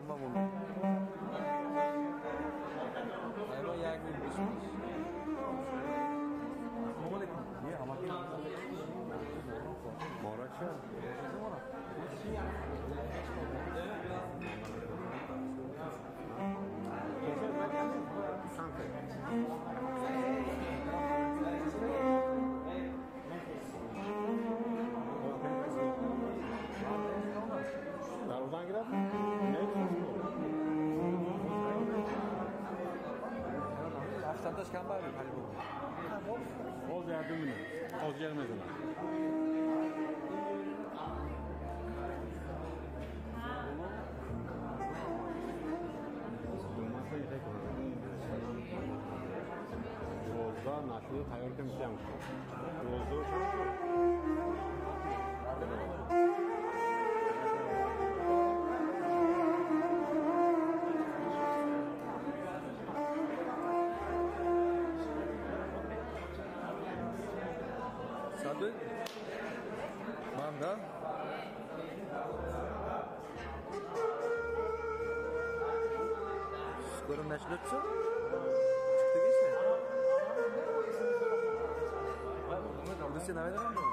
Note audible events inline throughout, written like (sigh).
안마 보면. Yolda naşını tayyorken bir şey yapmış. Yolda Sabi? Manda? Skoro начнется? Burada sen haber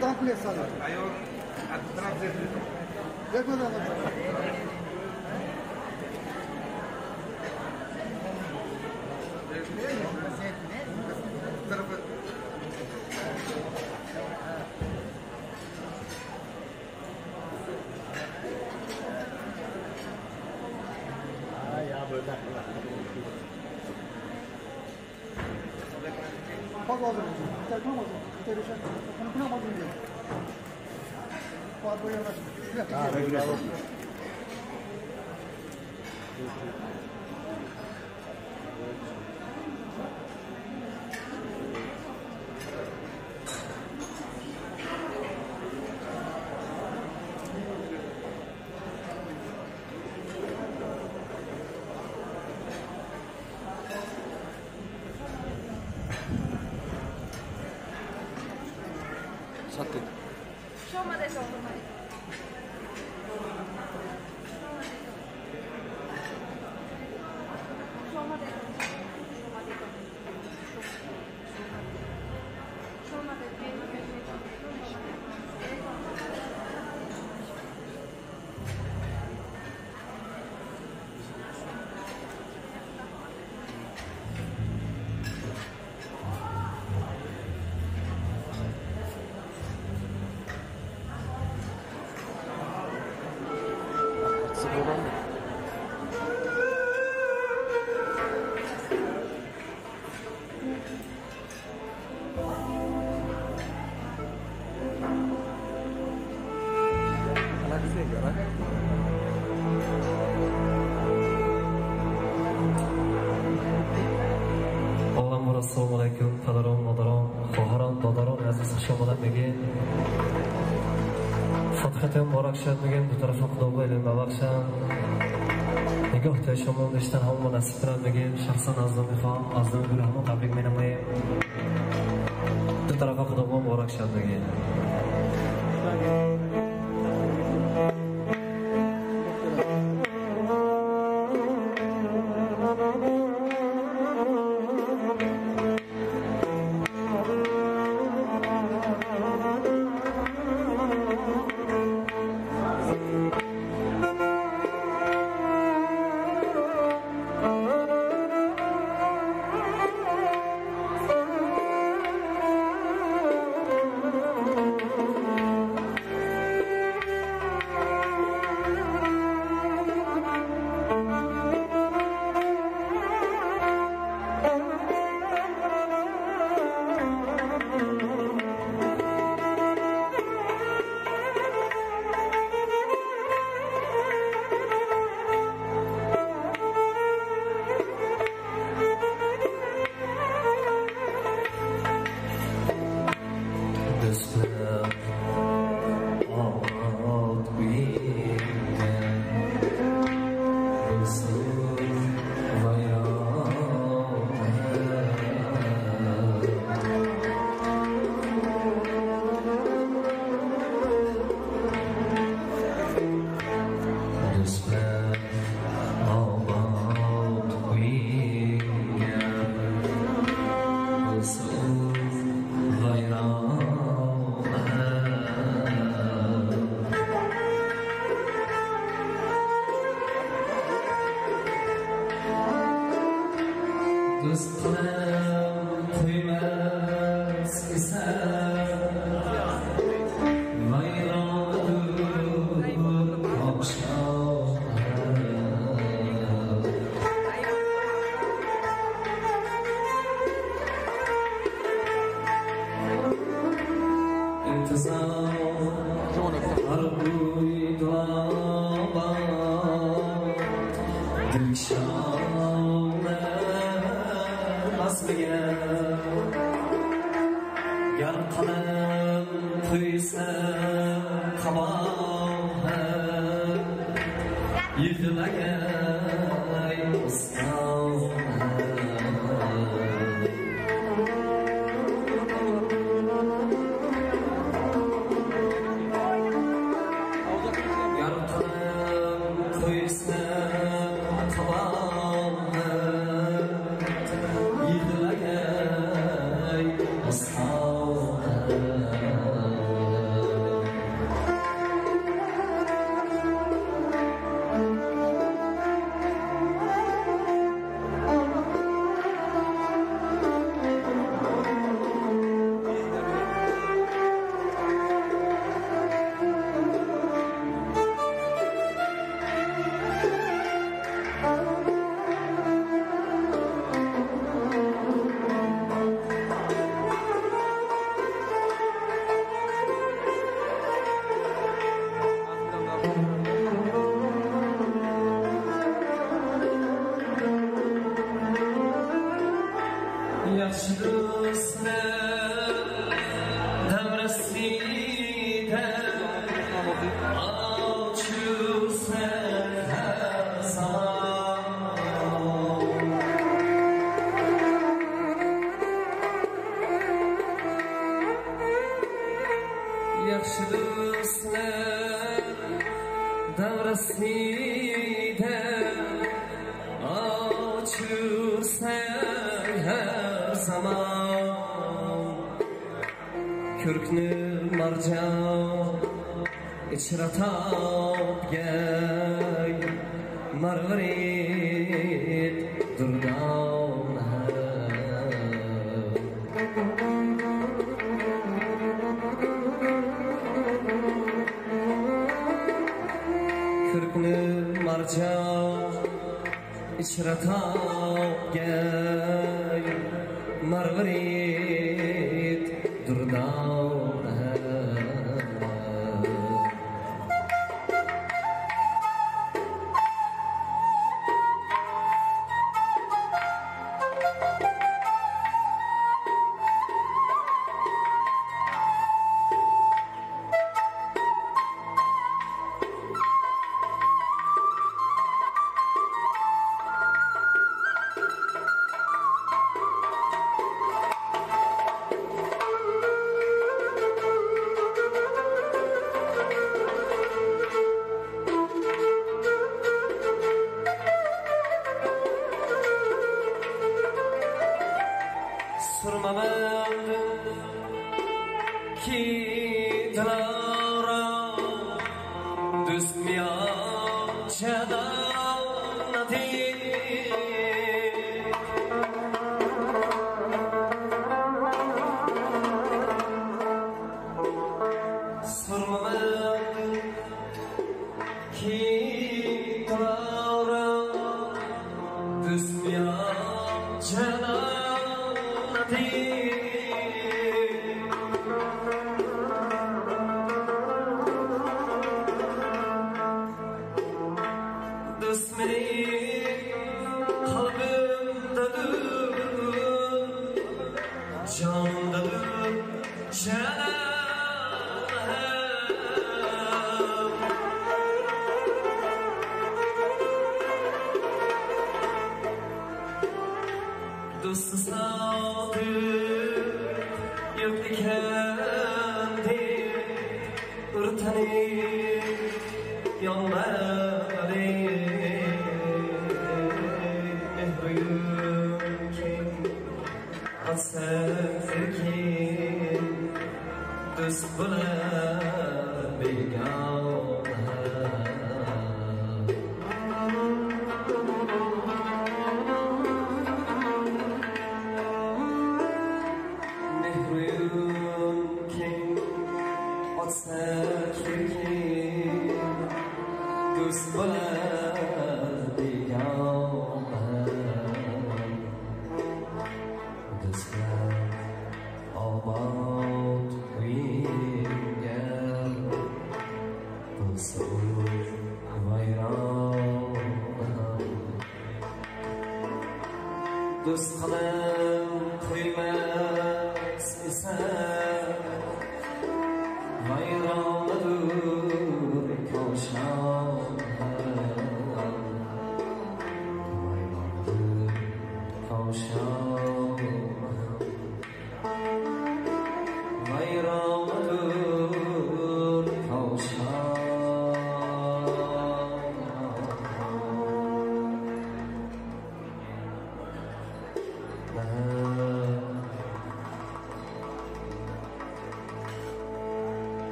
estava começando. Aí eu atrasei. Vê quando ela Qual o Aku yang. Fathatun muborak shadmigin, bu tarafni xudoga ilm va baxshan. Nigohda shomon deshtan hamma nasib bilanmigin, shaxsan azdami xon, azdami gulhamon tabrik menamayim. Bu tarafga xudoga muborak shadmigin. Düşler صباحا إذ لك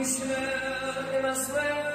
And I swear.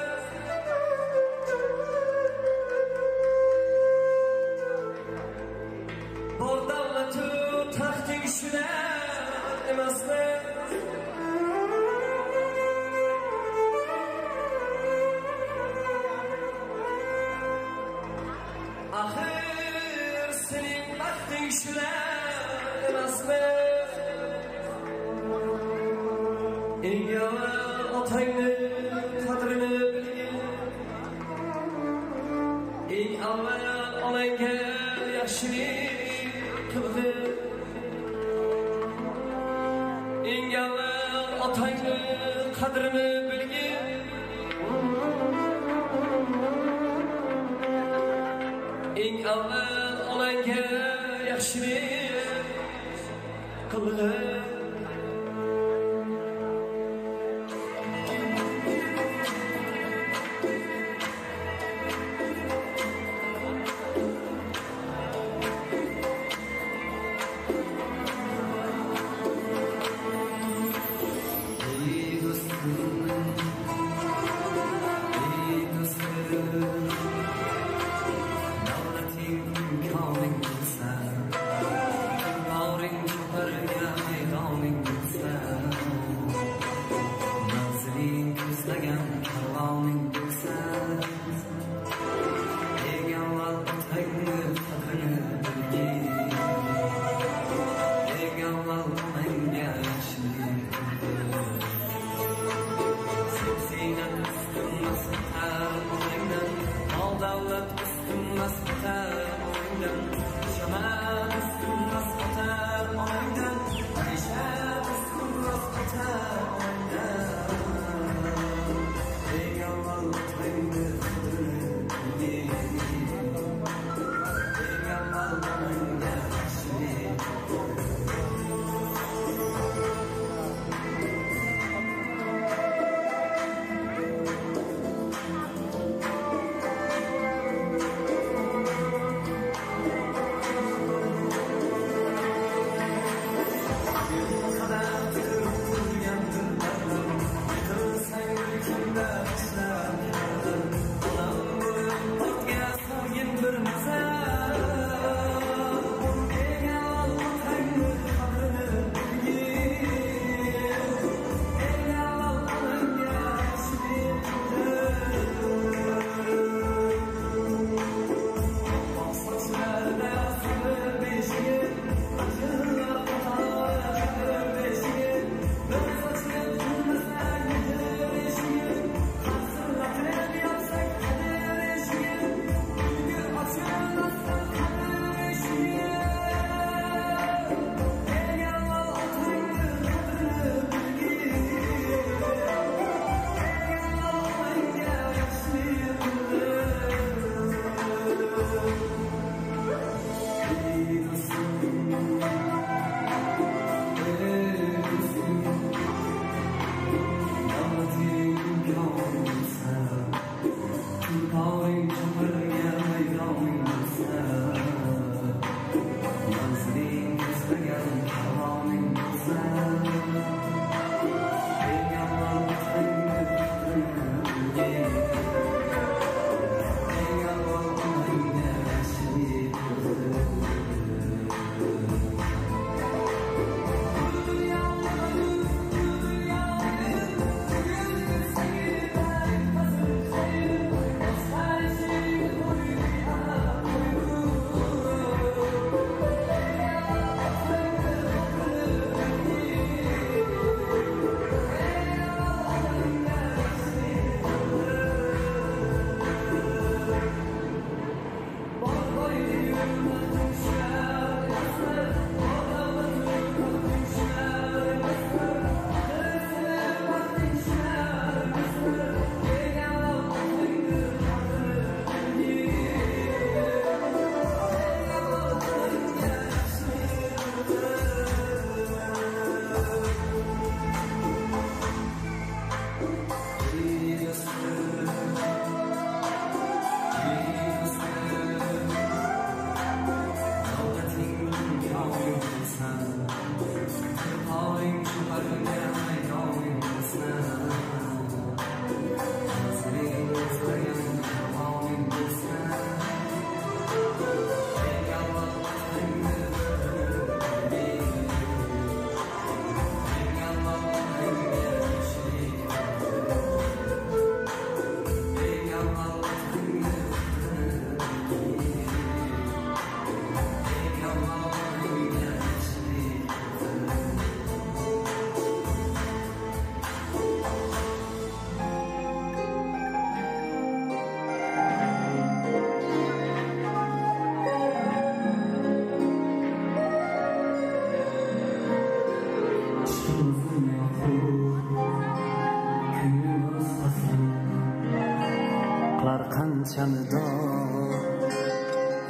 mekanı da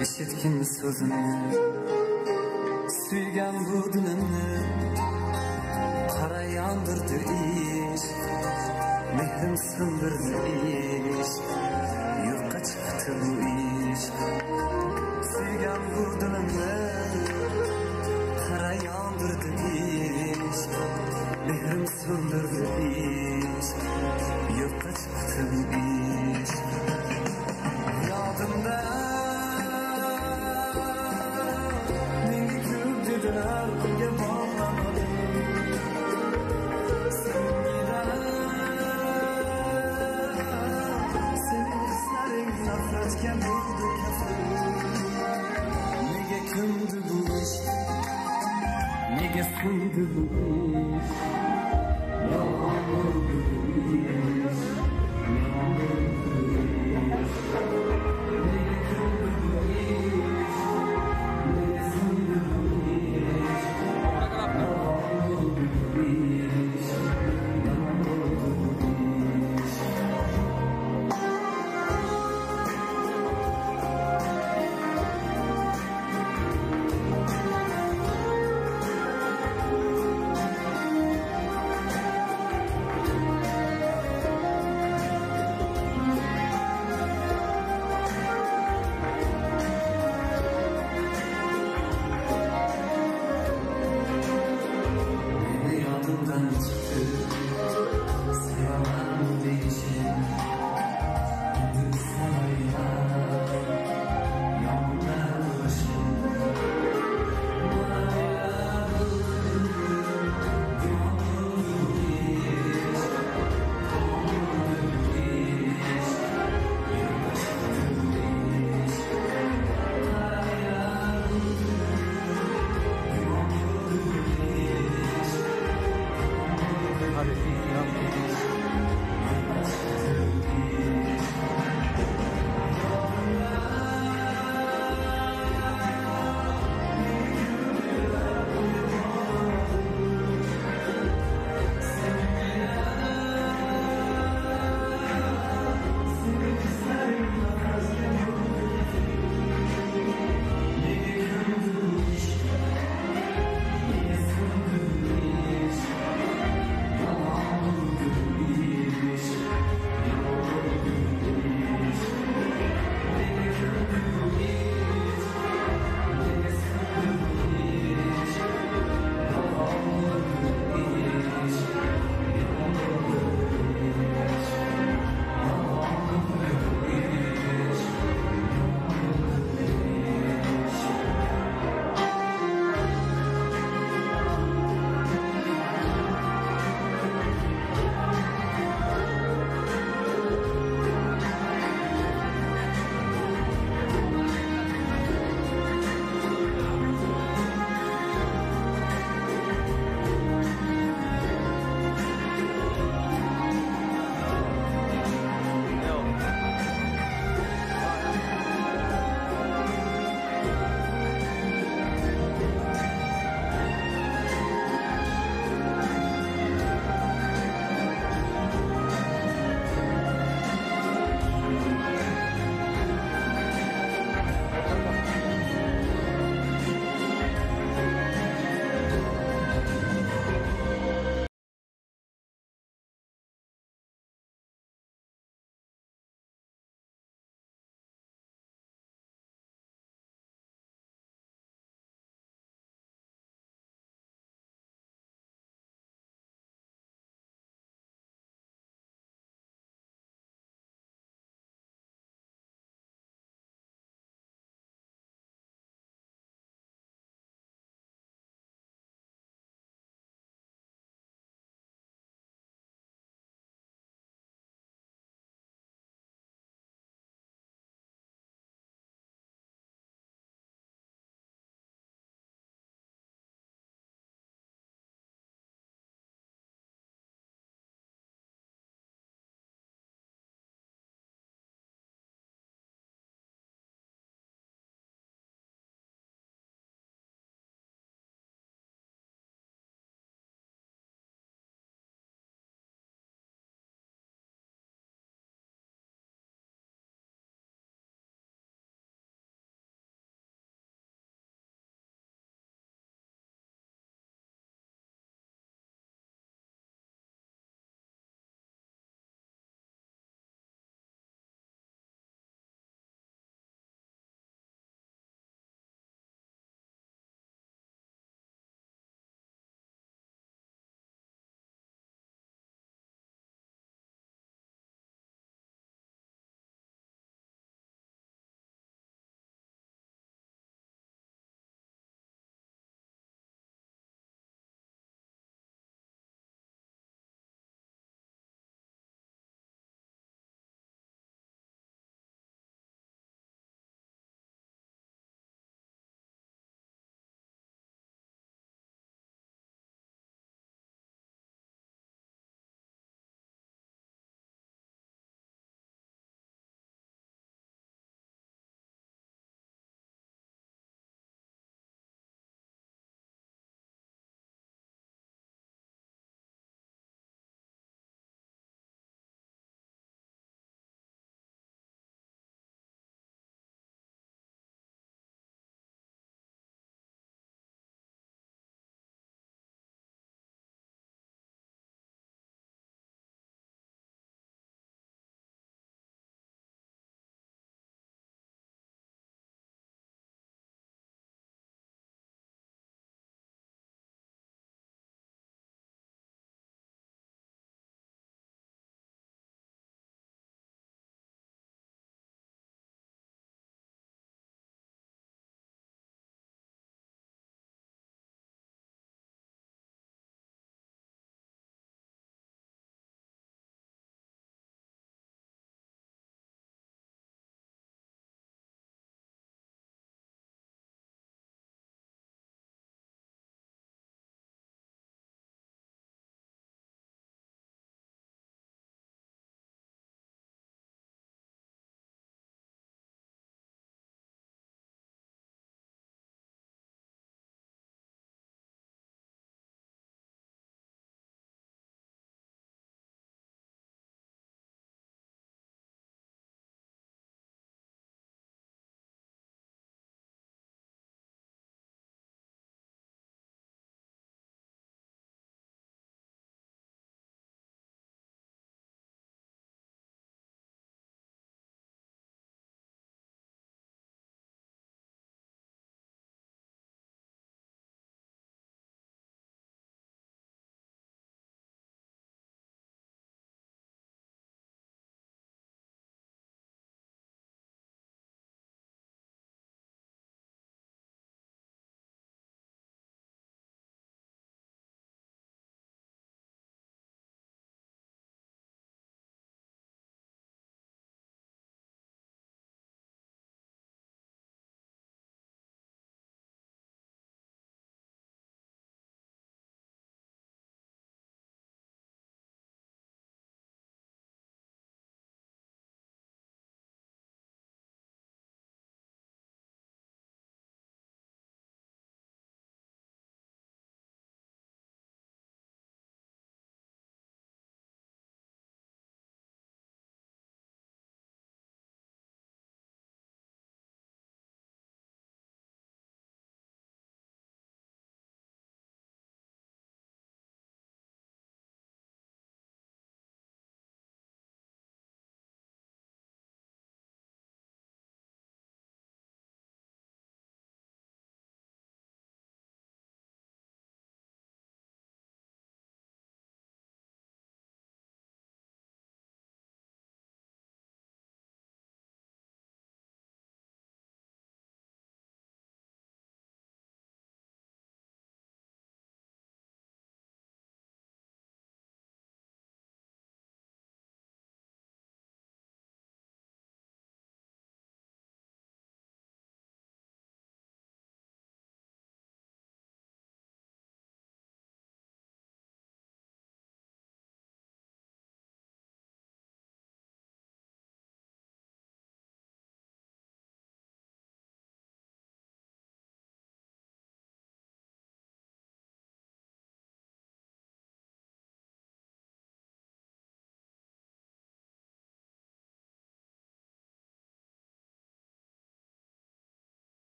Eşitkin sözünü Suygan bu dününü Kara yandırdı iş Mehrimsin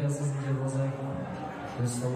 ver essas intervãos você. Eu sou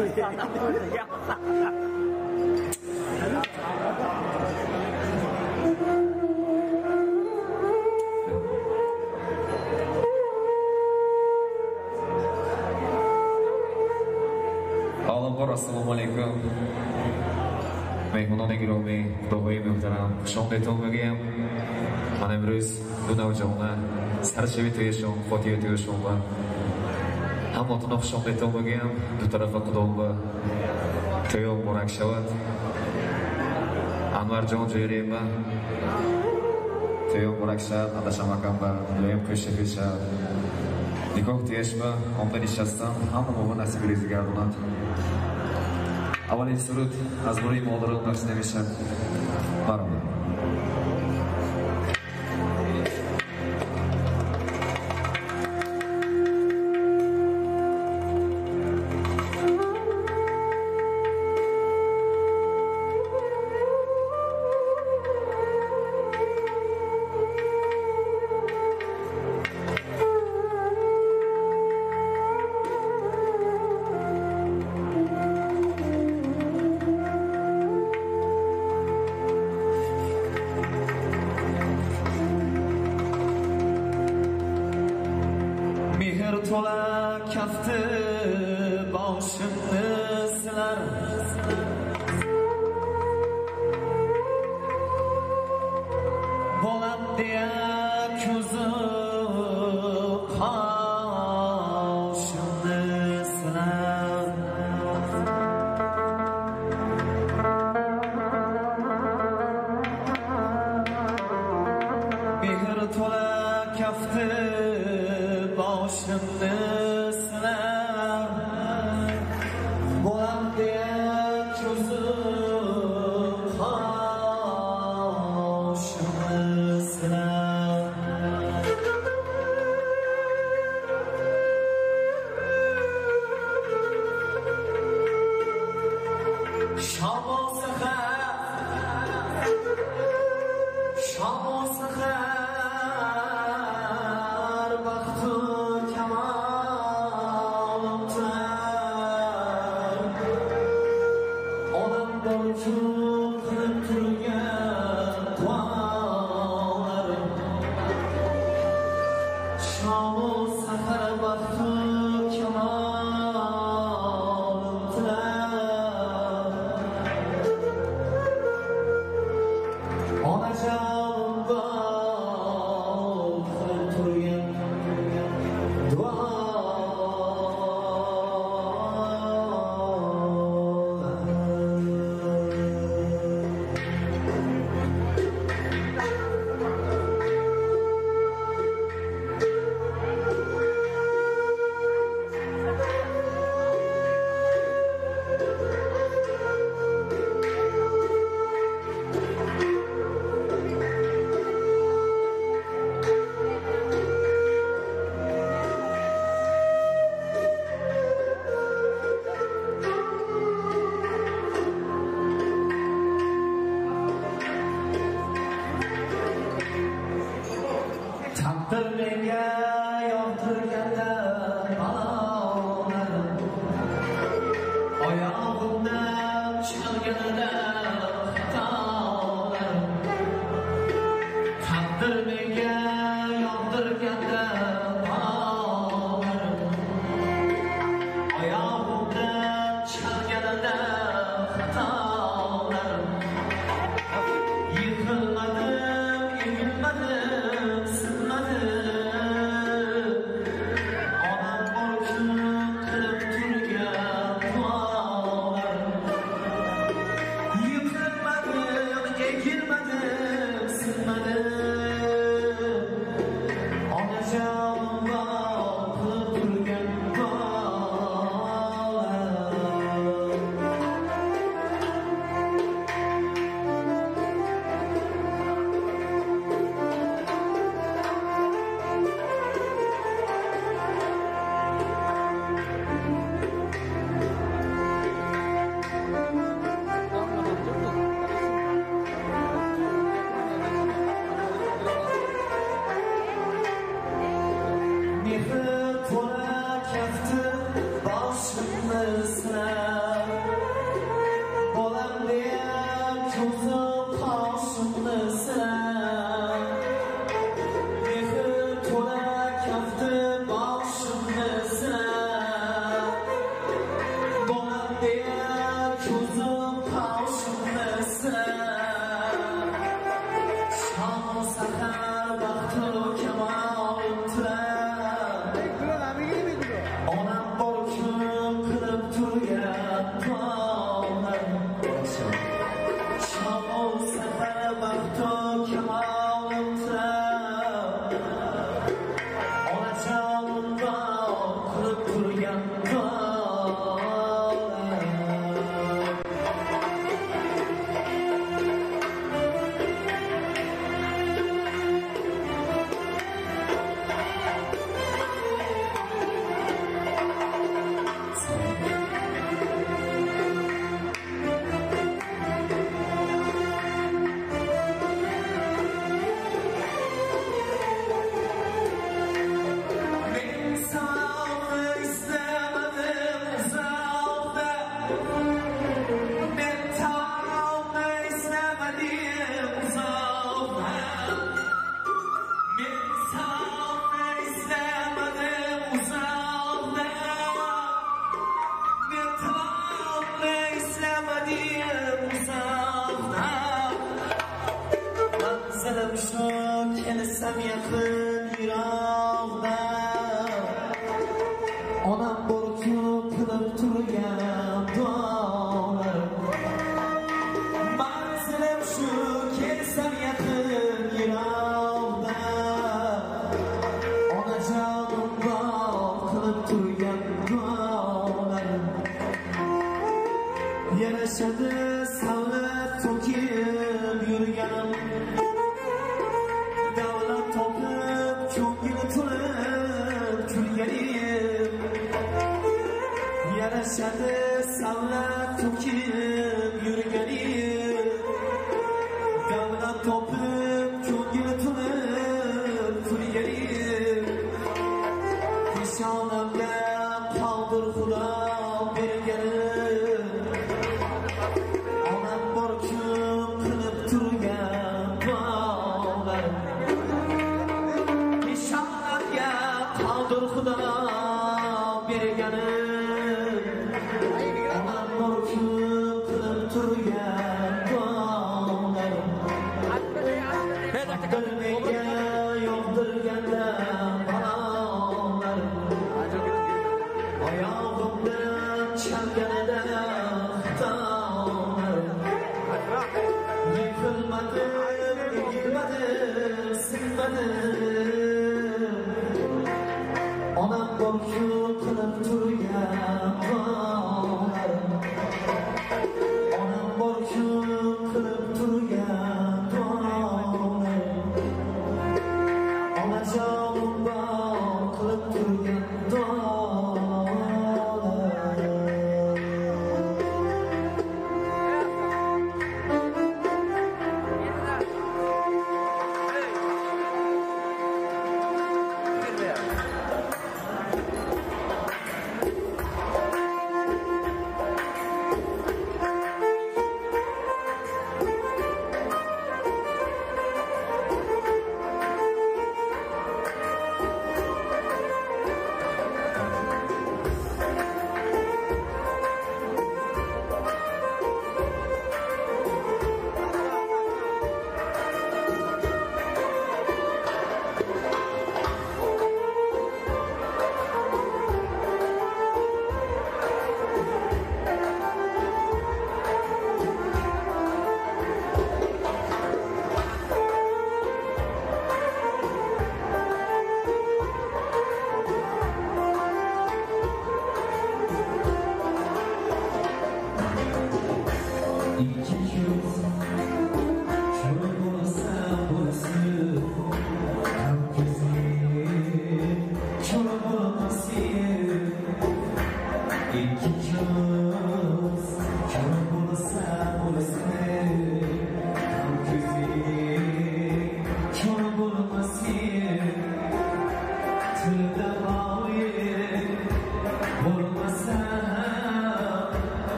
阿拉布尔斯姆·马里克，每逢那几个黎明，都为我们带来生日的欢歌。我们的布鲁斯，不难捉拿，随时随地都是我们，随时随地都是我们。ammo tunoq shoh aytolmaga ham bu tarafa qudog'ba to'yoq murak shavat anvarjon jo'rayman to'yoq murak shab adasham akambar doim qo'shiq ishab nikoh tiyashma omdan ishlasam hamma mo'min nasib gardonan avvalin surut аз бори молдорон пахш намешад баромад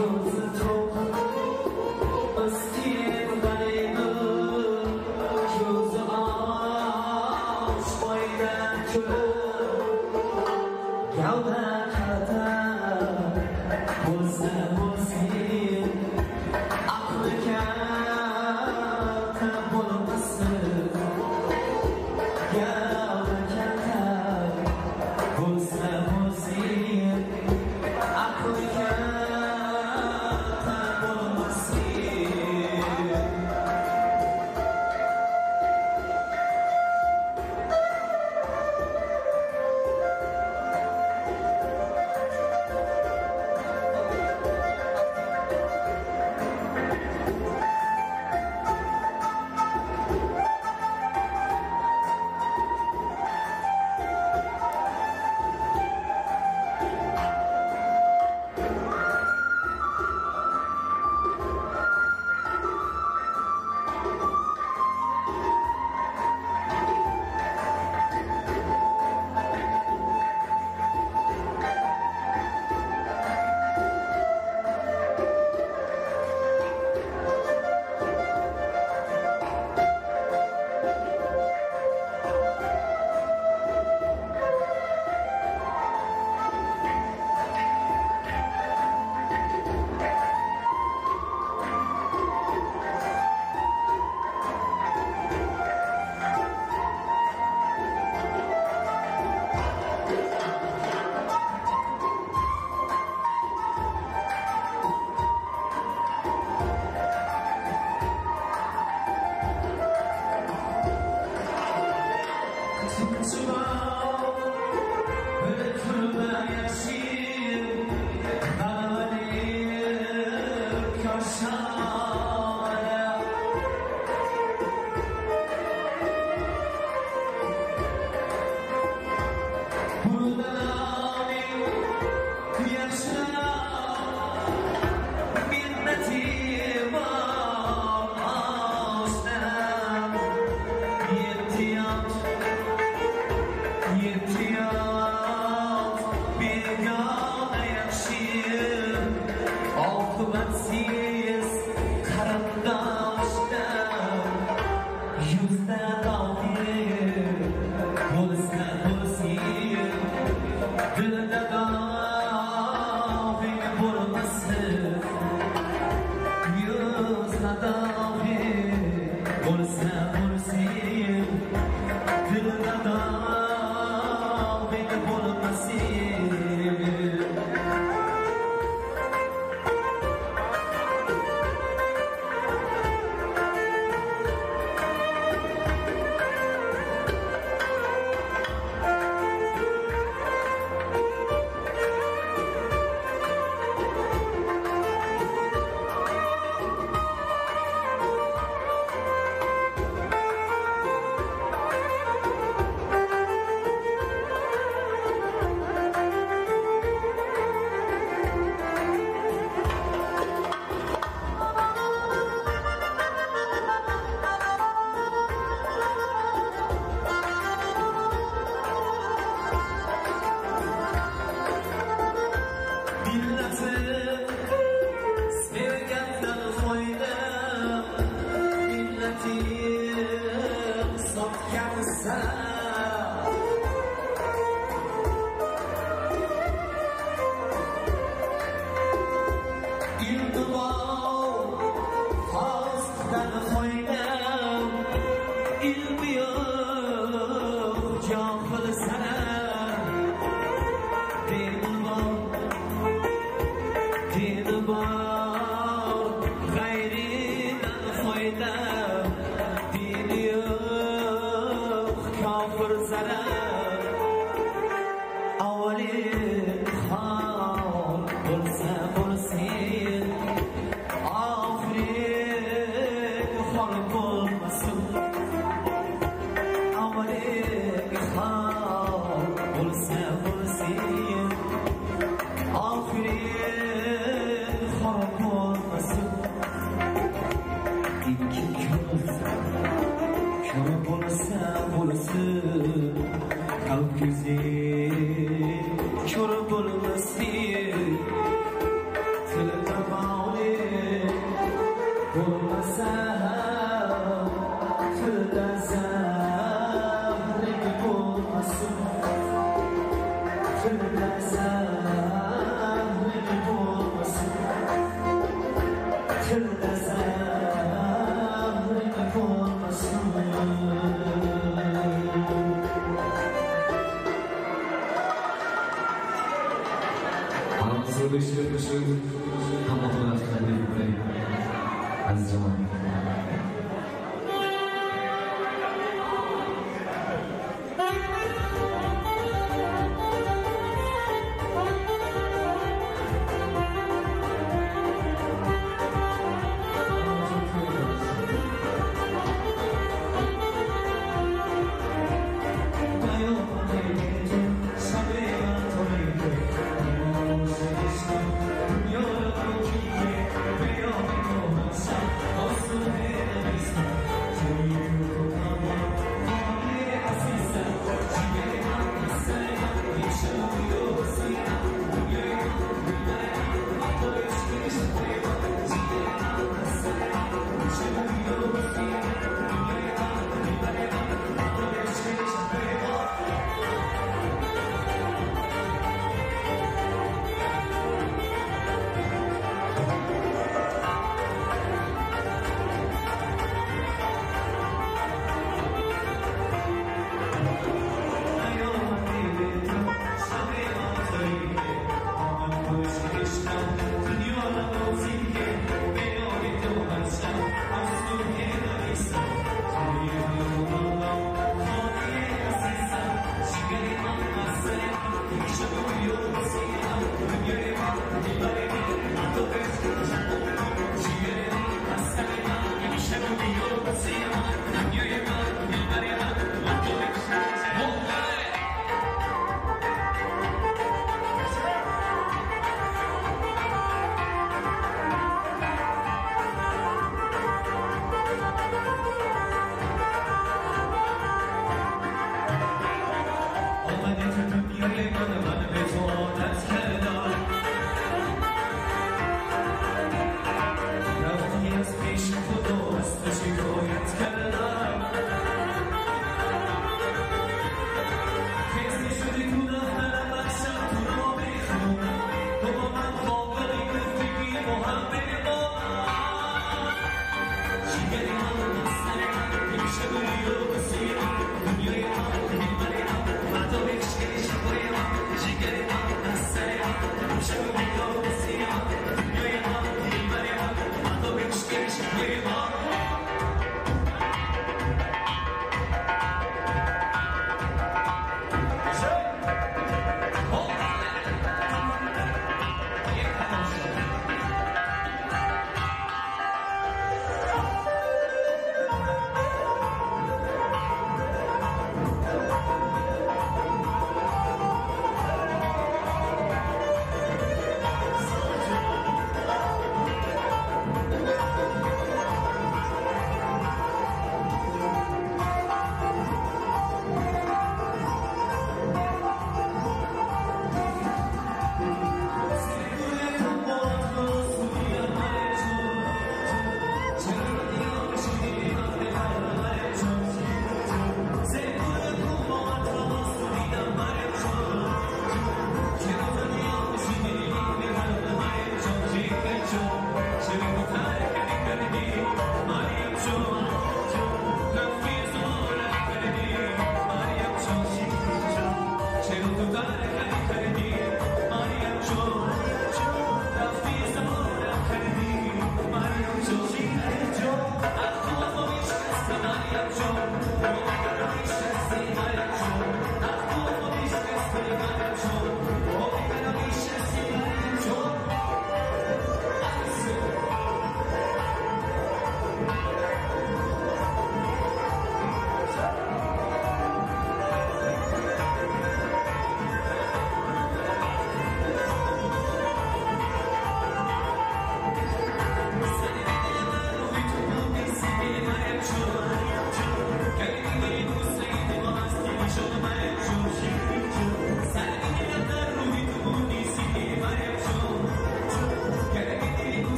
Lord.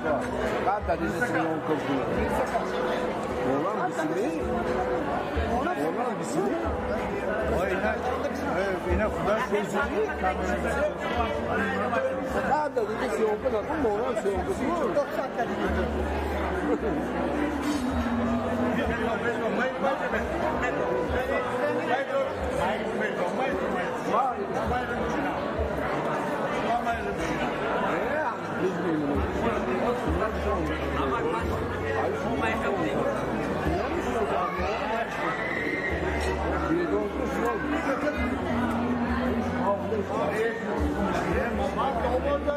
acá. Cada vez esse é um campeão. Olan bismi? Olan bismi? O inek, inek o sözünü. Cada vez esse é um campeão. Como olan esse é um campeão? Çok sattı. Vai, vai, vai. Vai, vai, vai. Marka olmadı.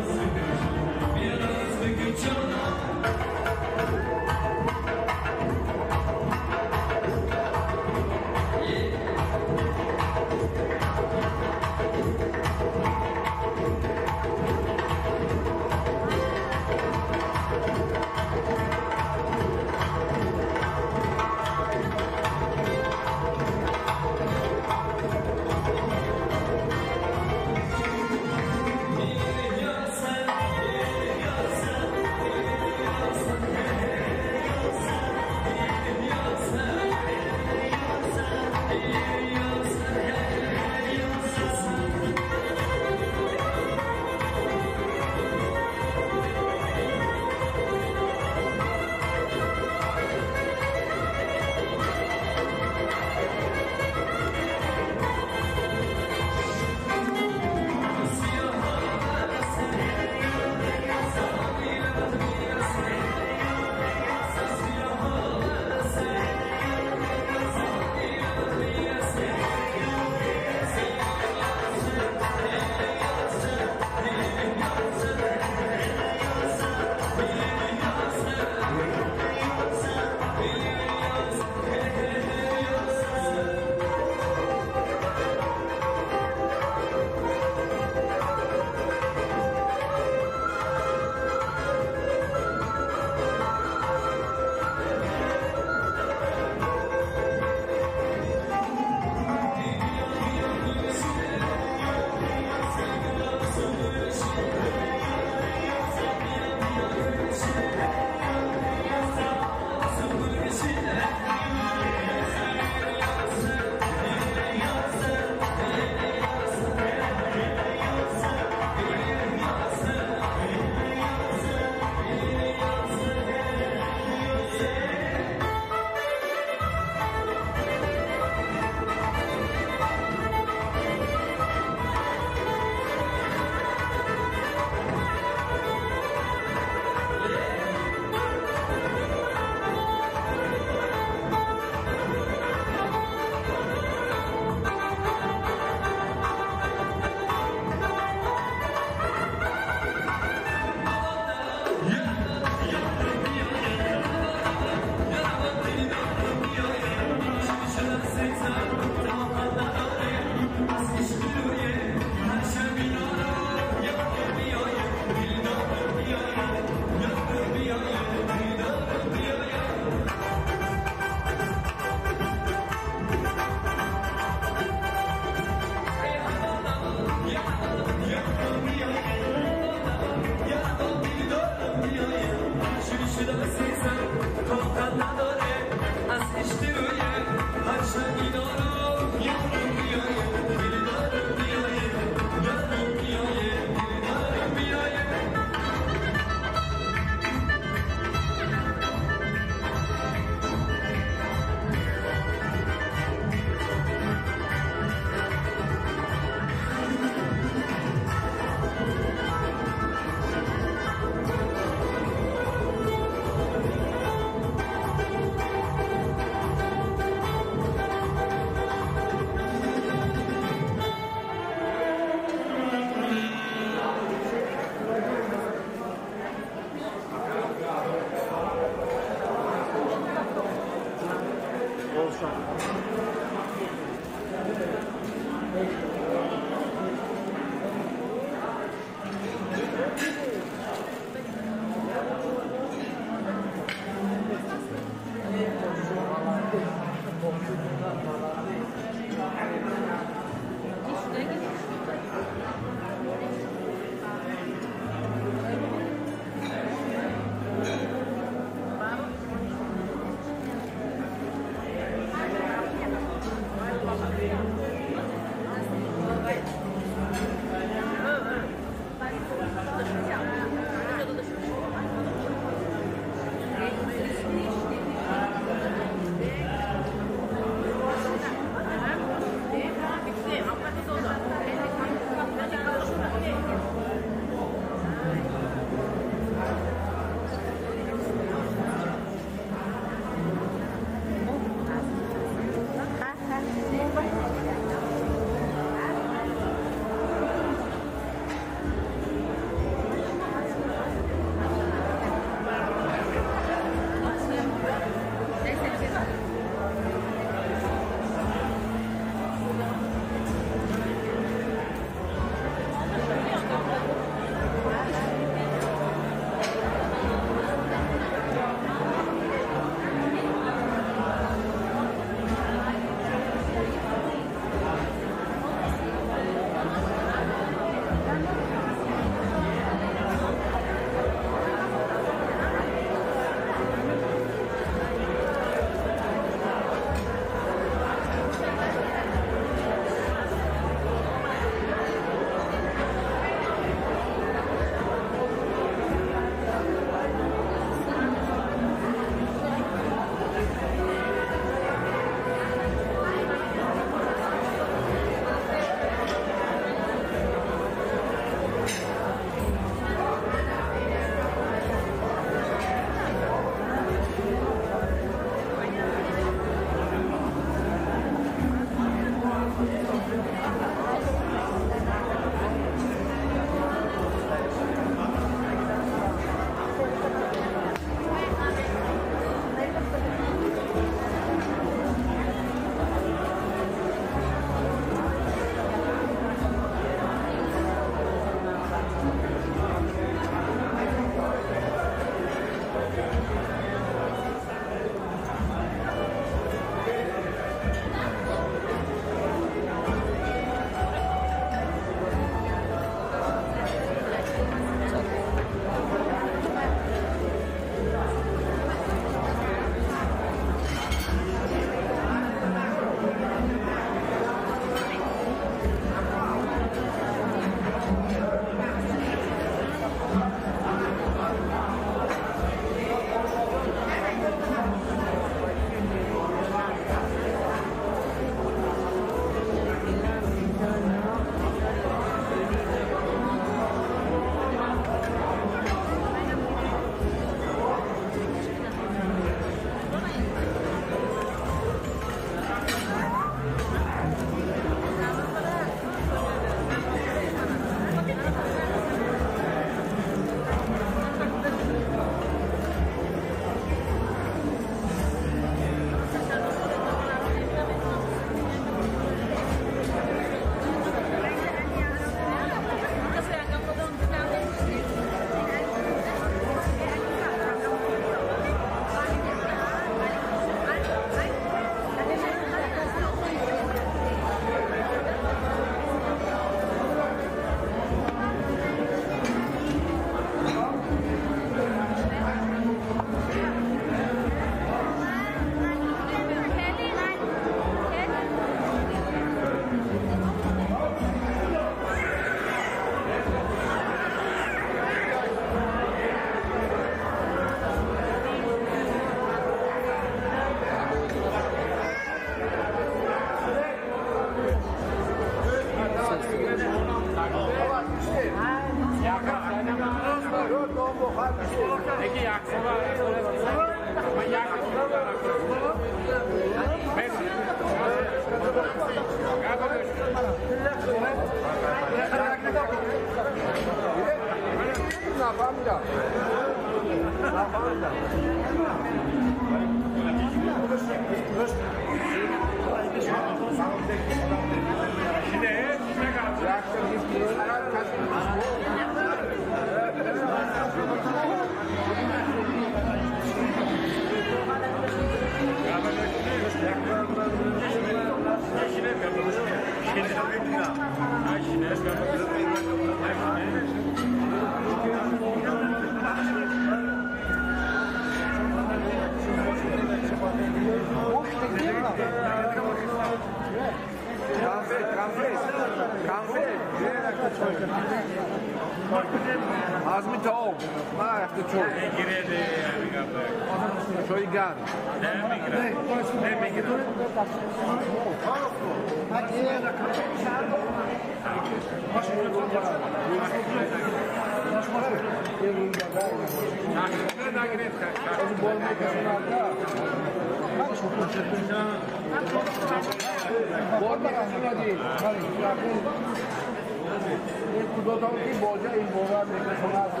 hoca İlboğlu'na mikrofonu aldı.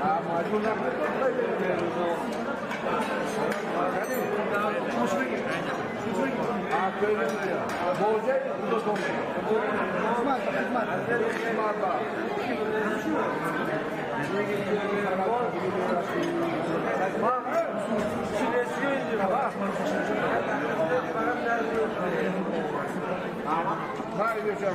Ha, macunlar da böyle Hadi, hoşuna git. Ha, böyle diyor. Bu hoca İlboğlu'na komşu. Kızmaz, kızmaz. Kızmaz da. Bak, çilesi yiyor. Bak. Haydi hocam.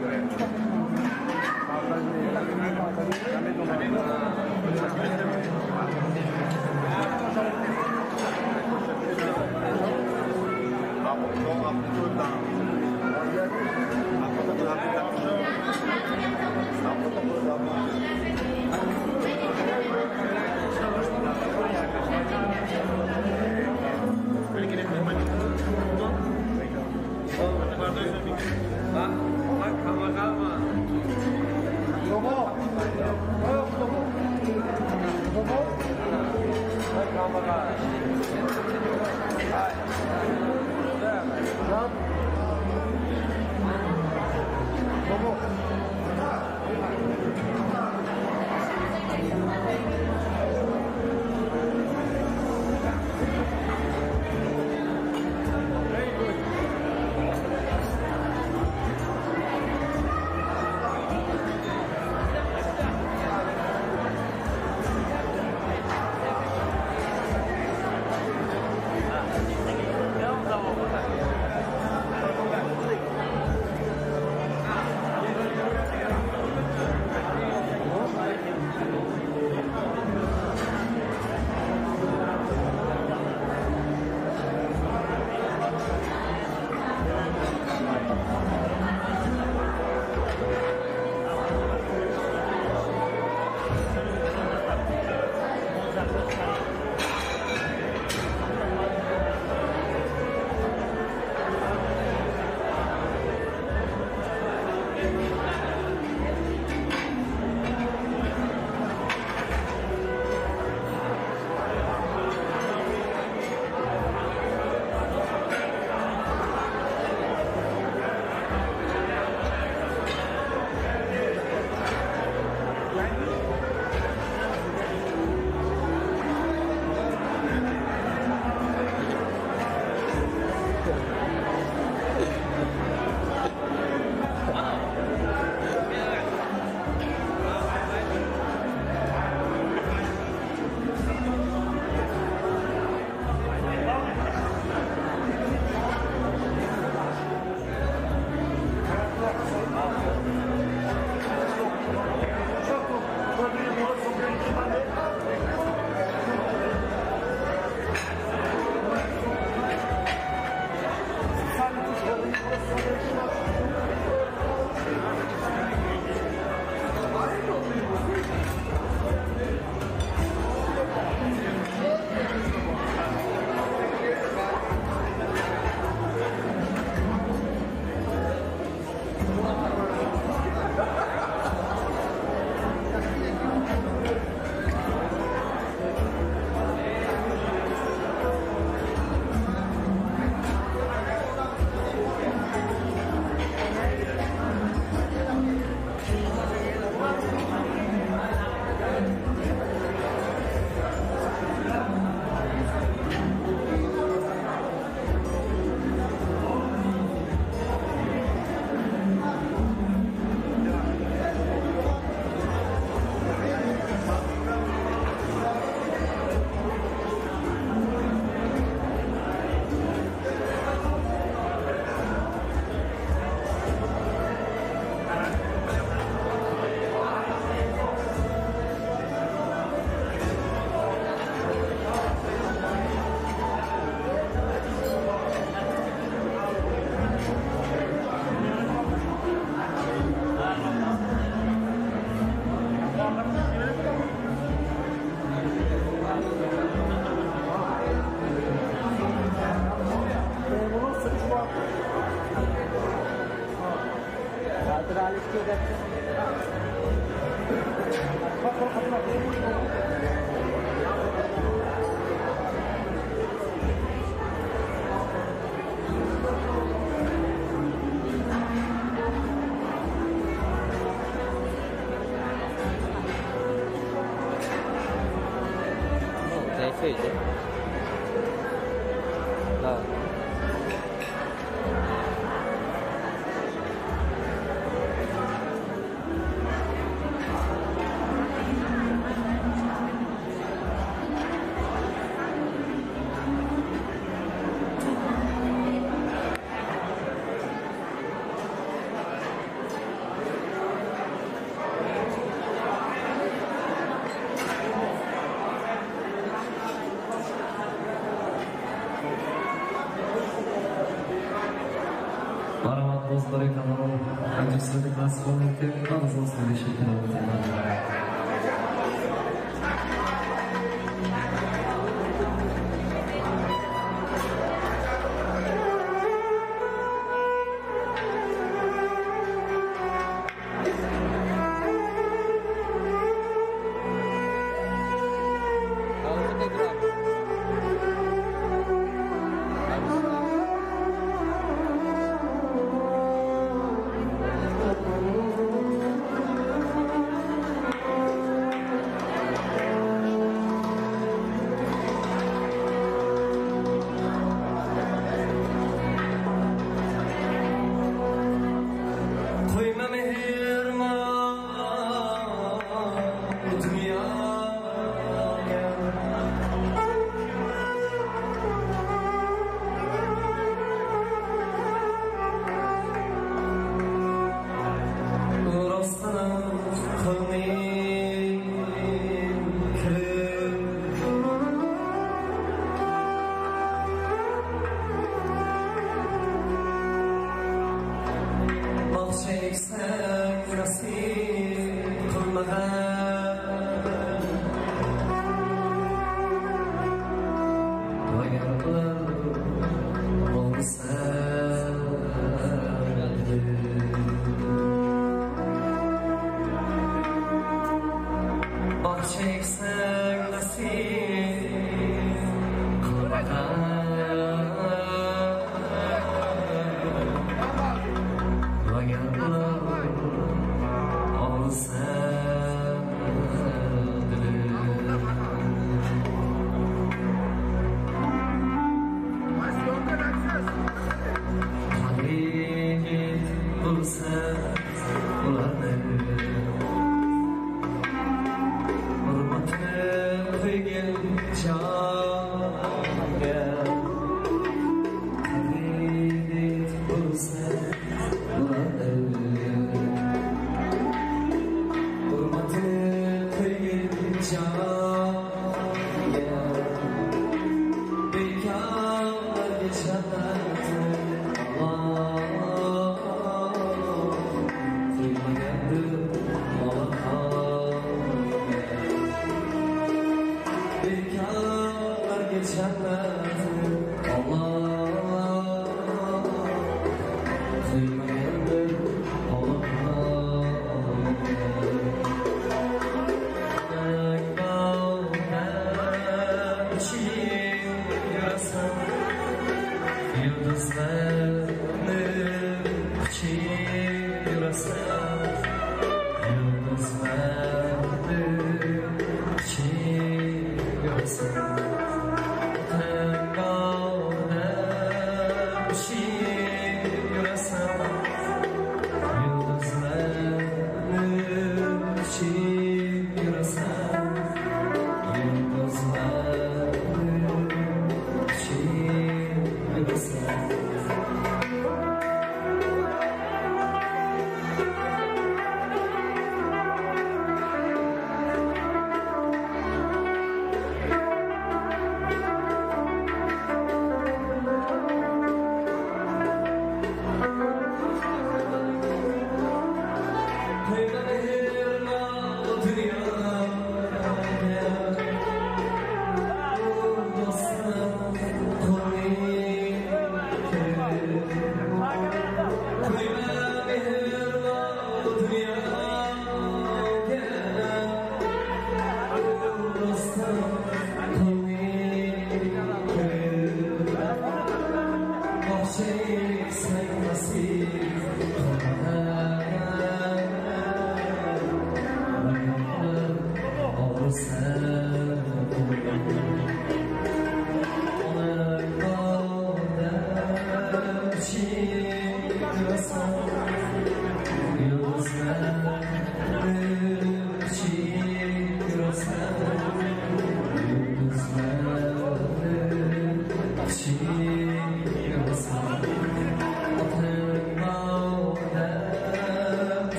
Allah'a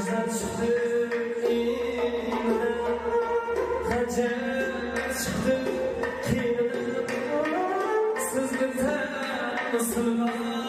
Hacer çıktı iğne Hacer çıktı nasıl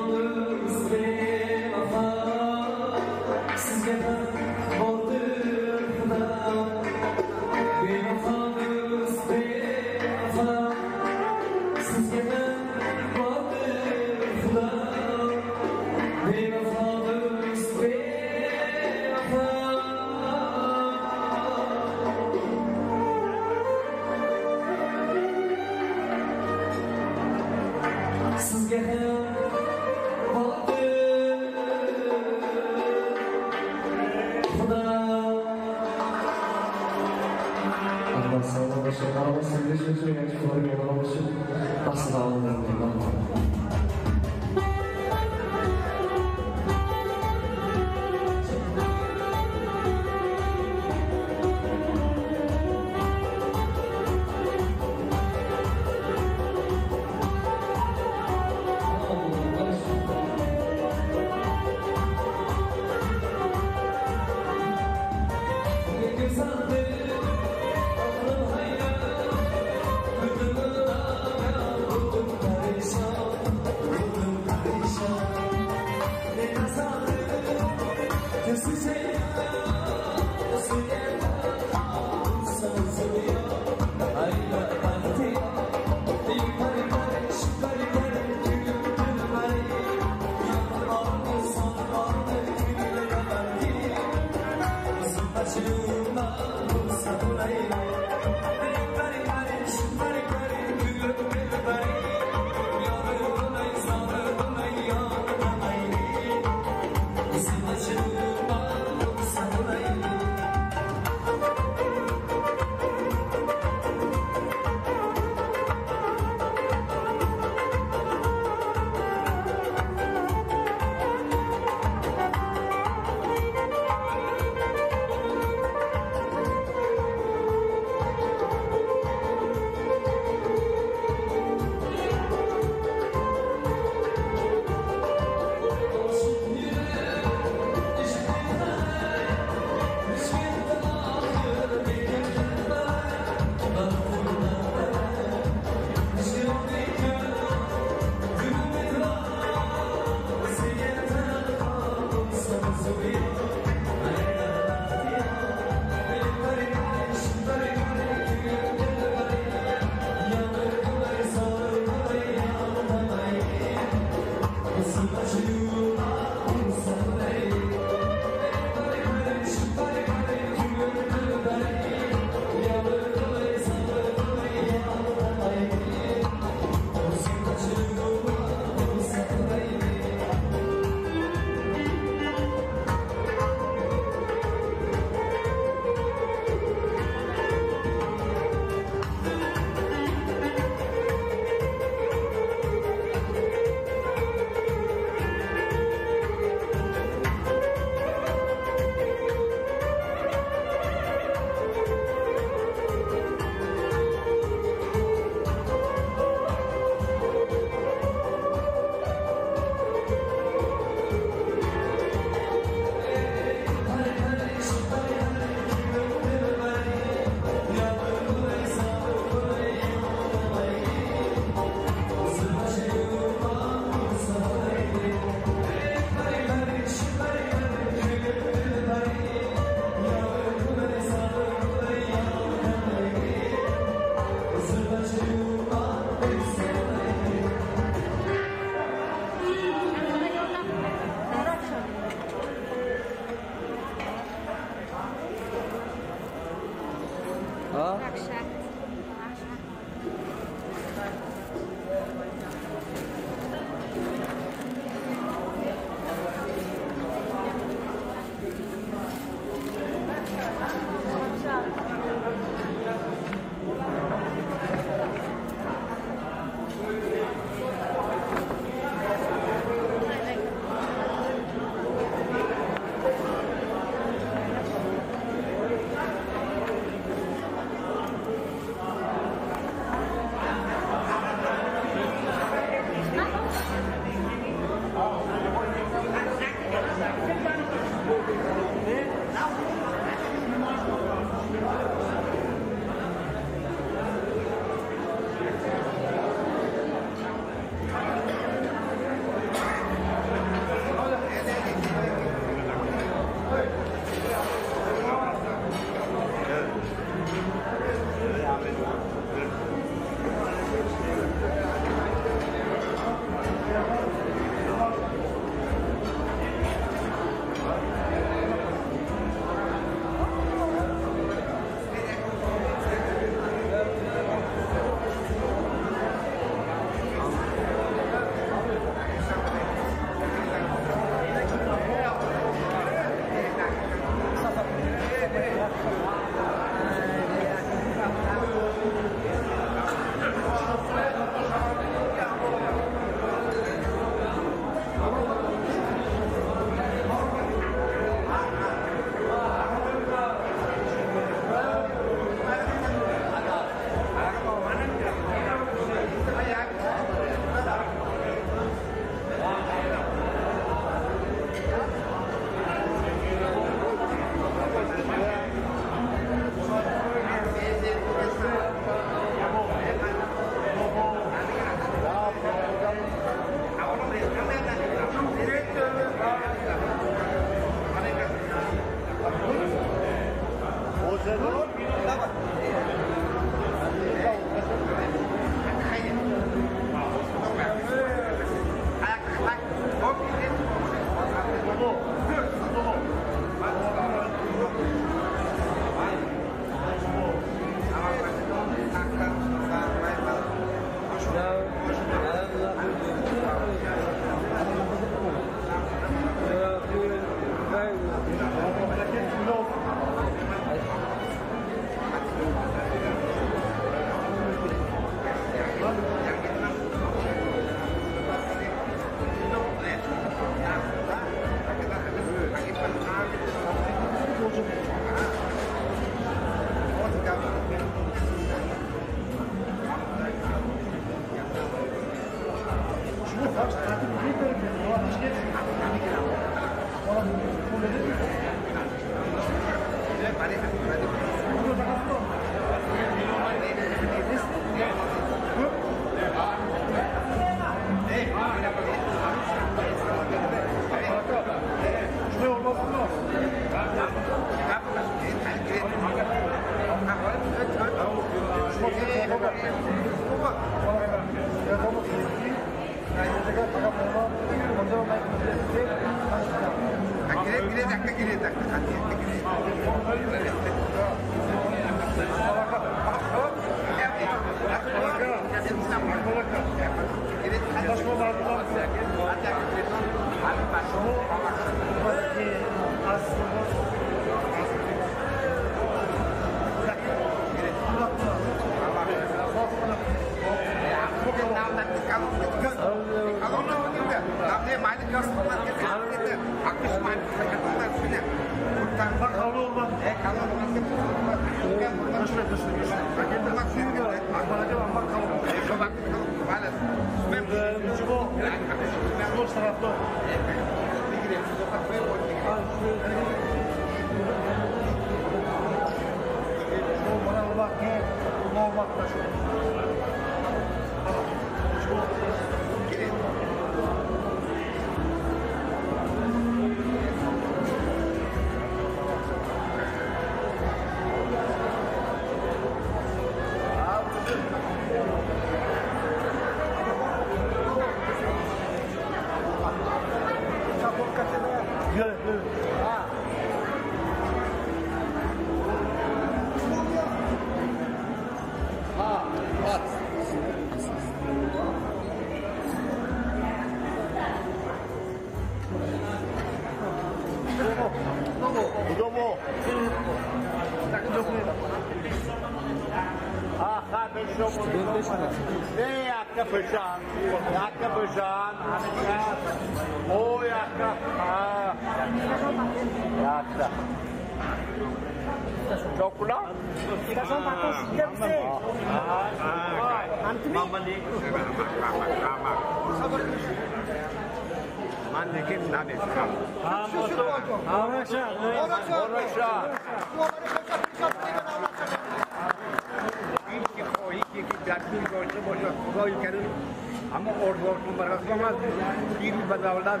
odam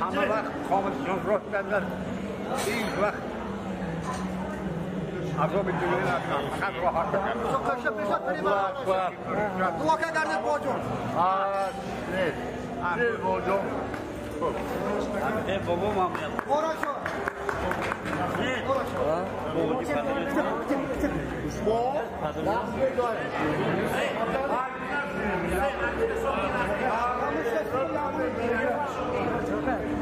hamma vaqt xomushjon rostlanlar eng vaqt Duaka gardet bocum. Aa, ne? Ne bocum? E babam am ya. Oraşo. Ne? Oraşo. Baba gibi ben de. Usmo. Lan bir daha hocam.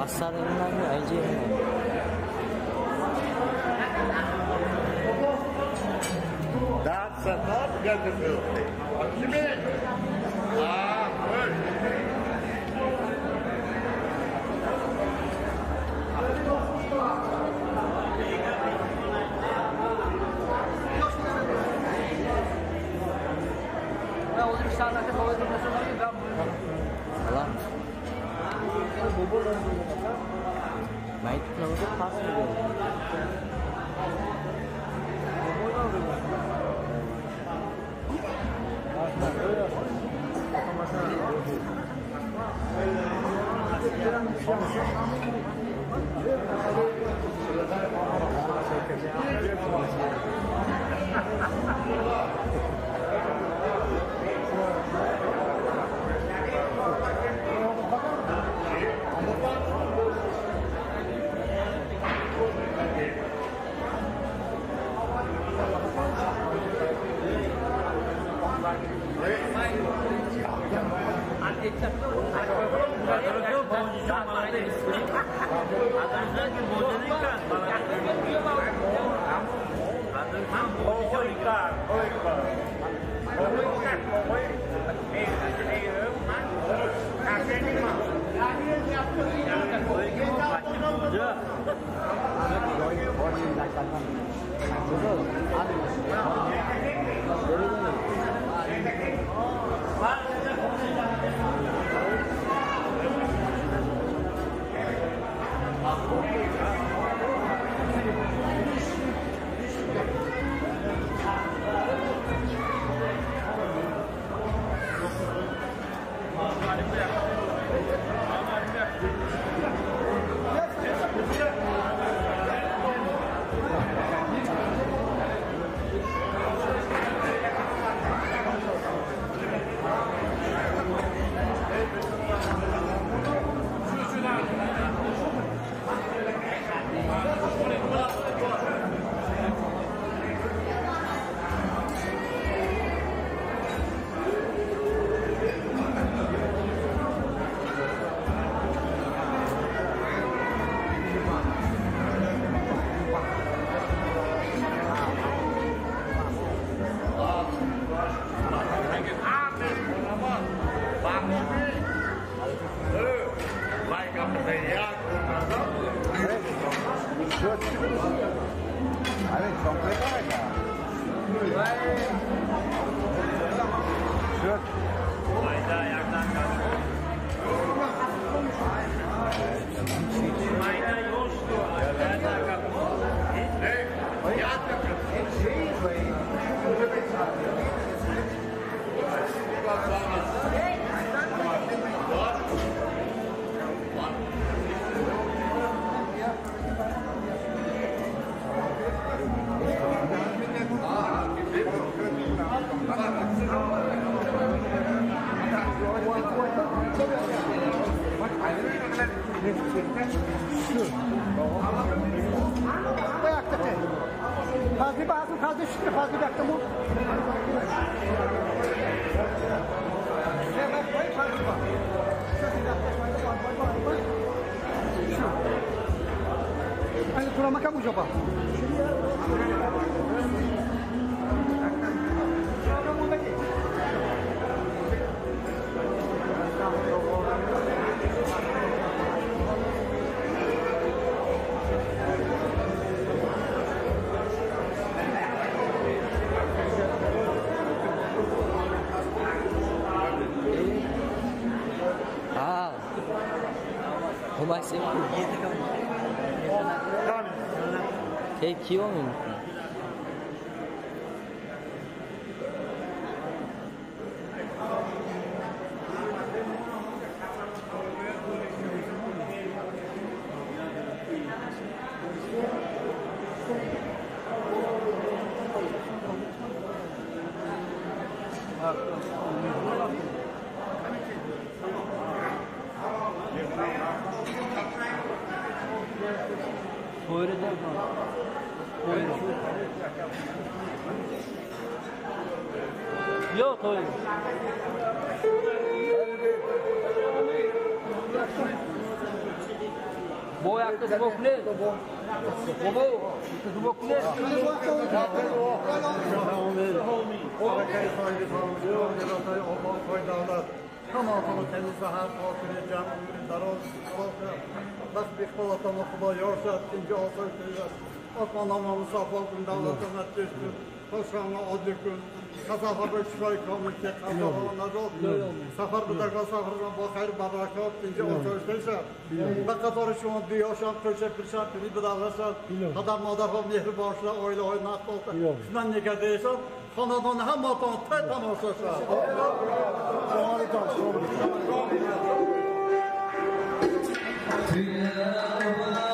Asal yang mana? Aja yang mana? That's a not good do. Kimi? Ah, você falou que você vai ligar muito. Olha lá. Mas não, eu faço, Adanjani modeli kan. अरे chocolate आहे का Şut. Hayda ayaktan kaldı. Fazla şükür fazla baktım o. Hani kurama kamu coba. vai ser bonito, cara. Que que homem? Kula yorsa ikinci olsa kıyar Osmanlı'ma musafir gün devletin etçisi Hoşkanlı adı gün Kazafa bir şifayı kamil ki kazafa nazol Safar bu dakika safarına bakayır barakat ikinci olsa kıysa Ve kadar şu an diyorsan köşe pirşan piri bir davransa Kadar madafam nehri başla oyla oynat olsa Şundan ne kadar Kanadan hem atan tek tamaşası Thank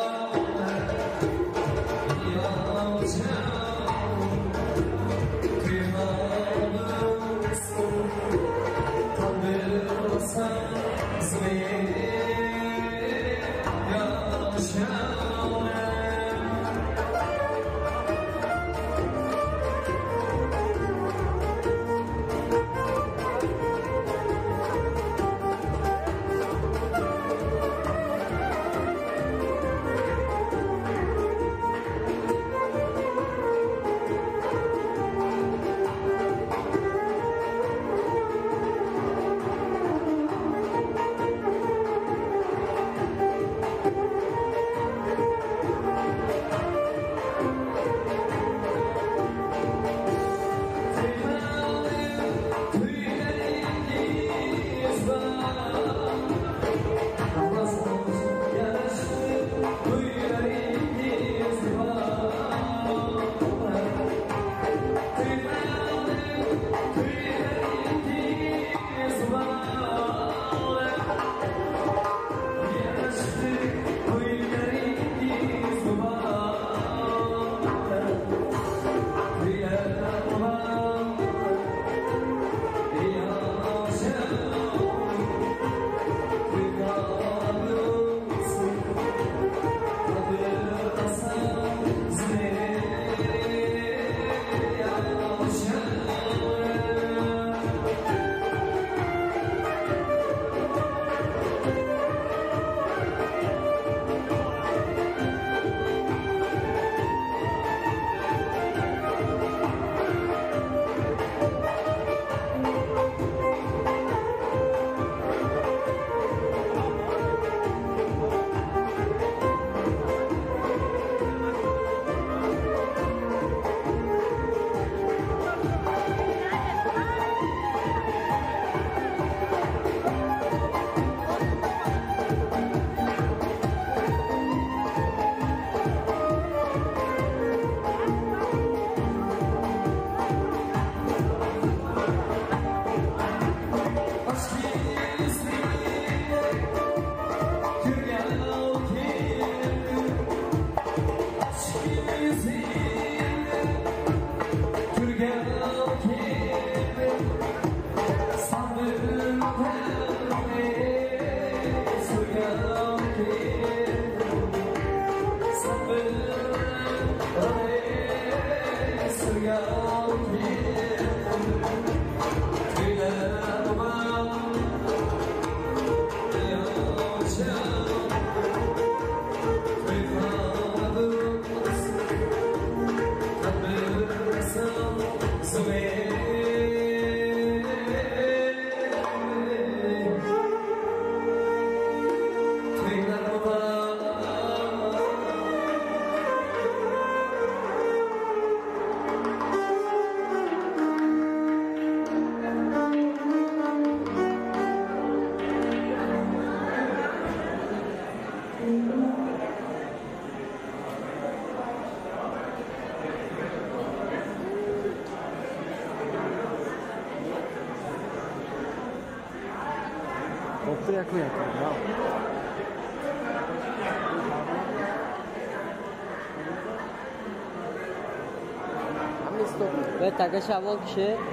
大家下午好。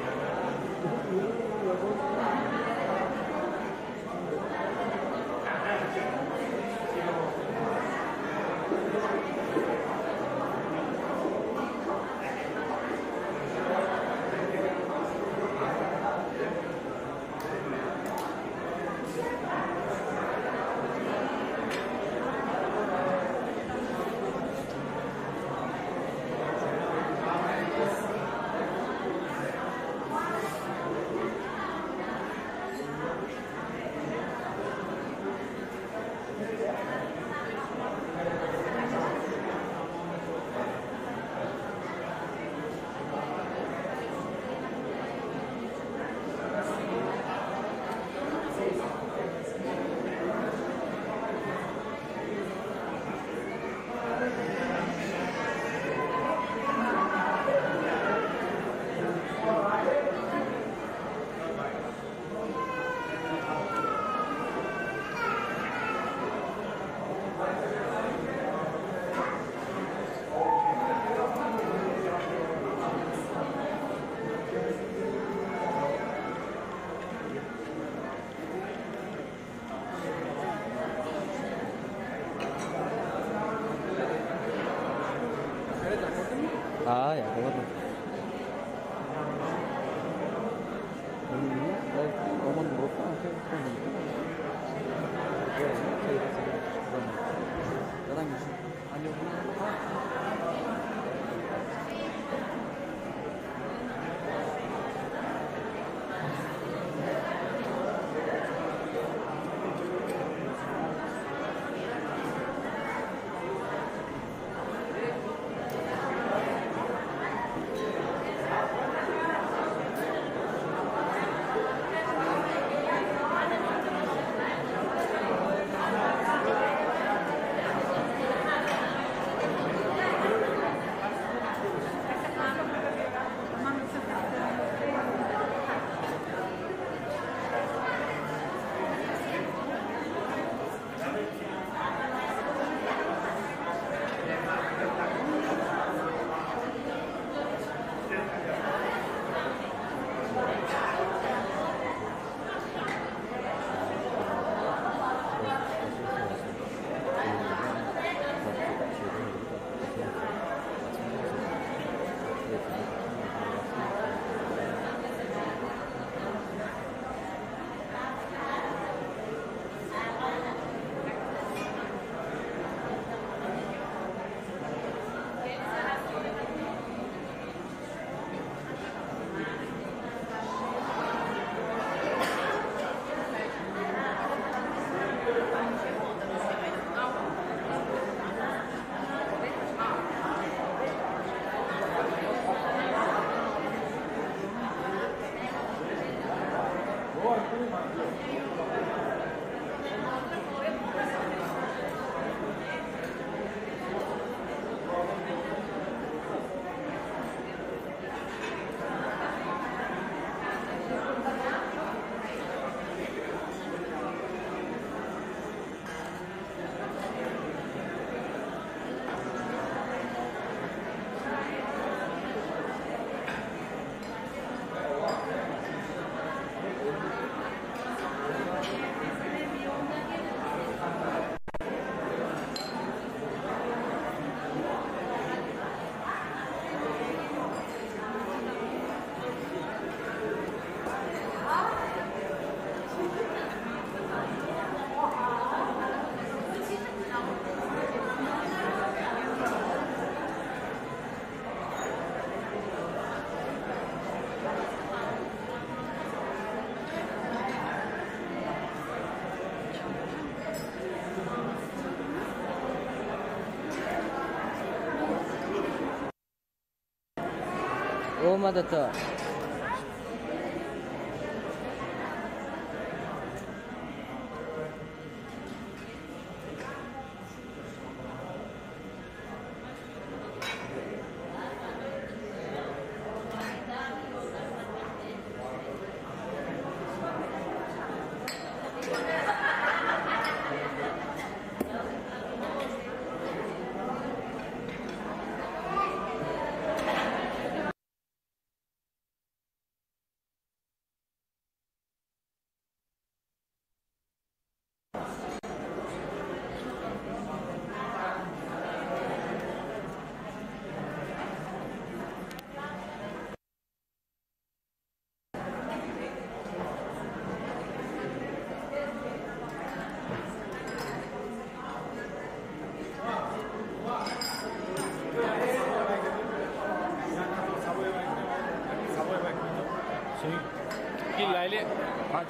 मदद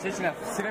チェシナ・スレ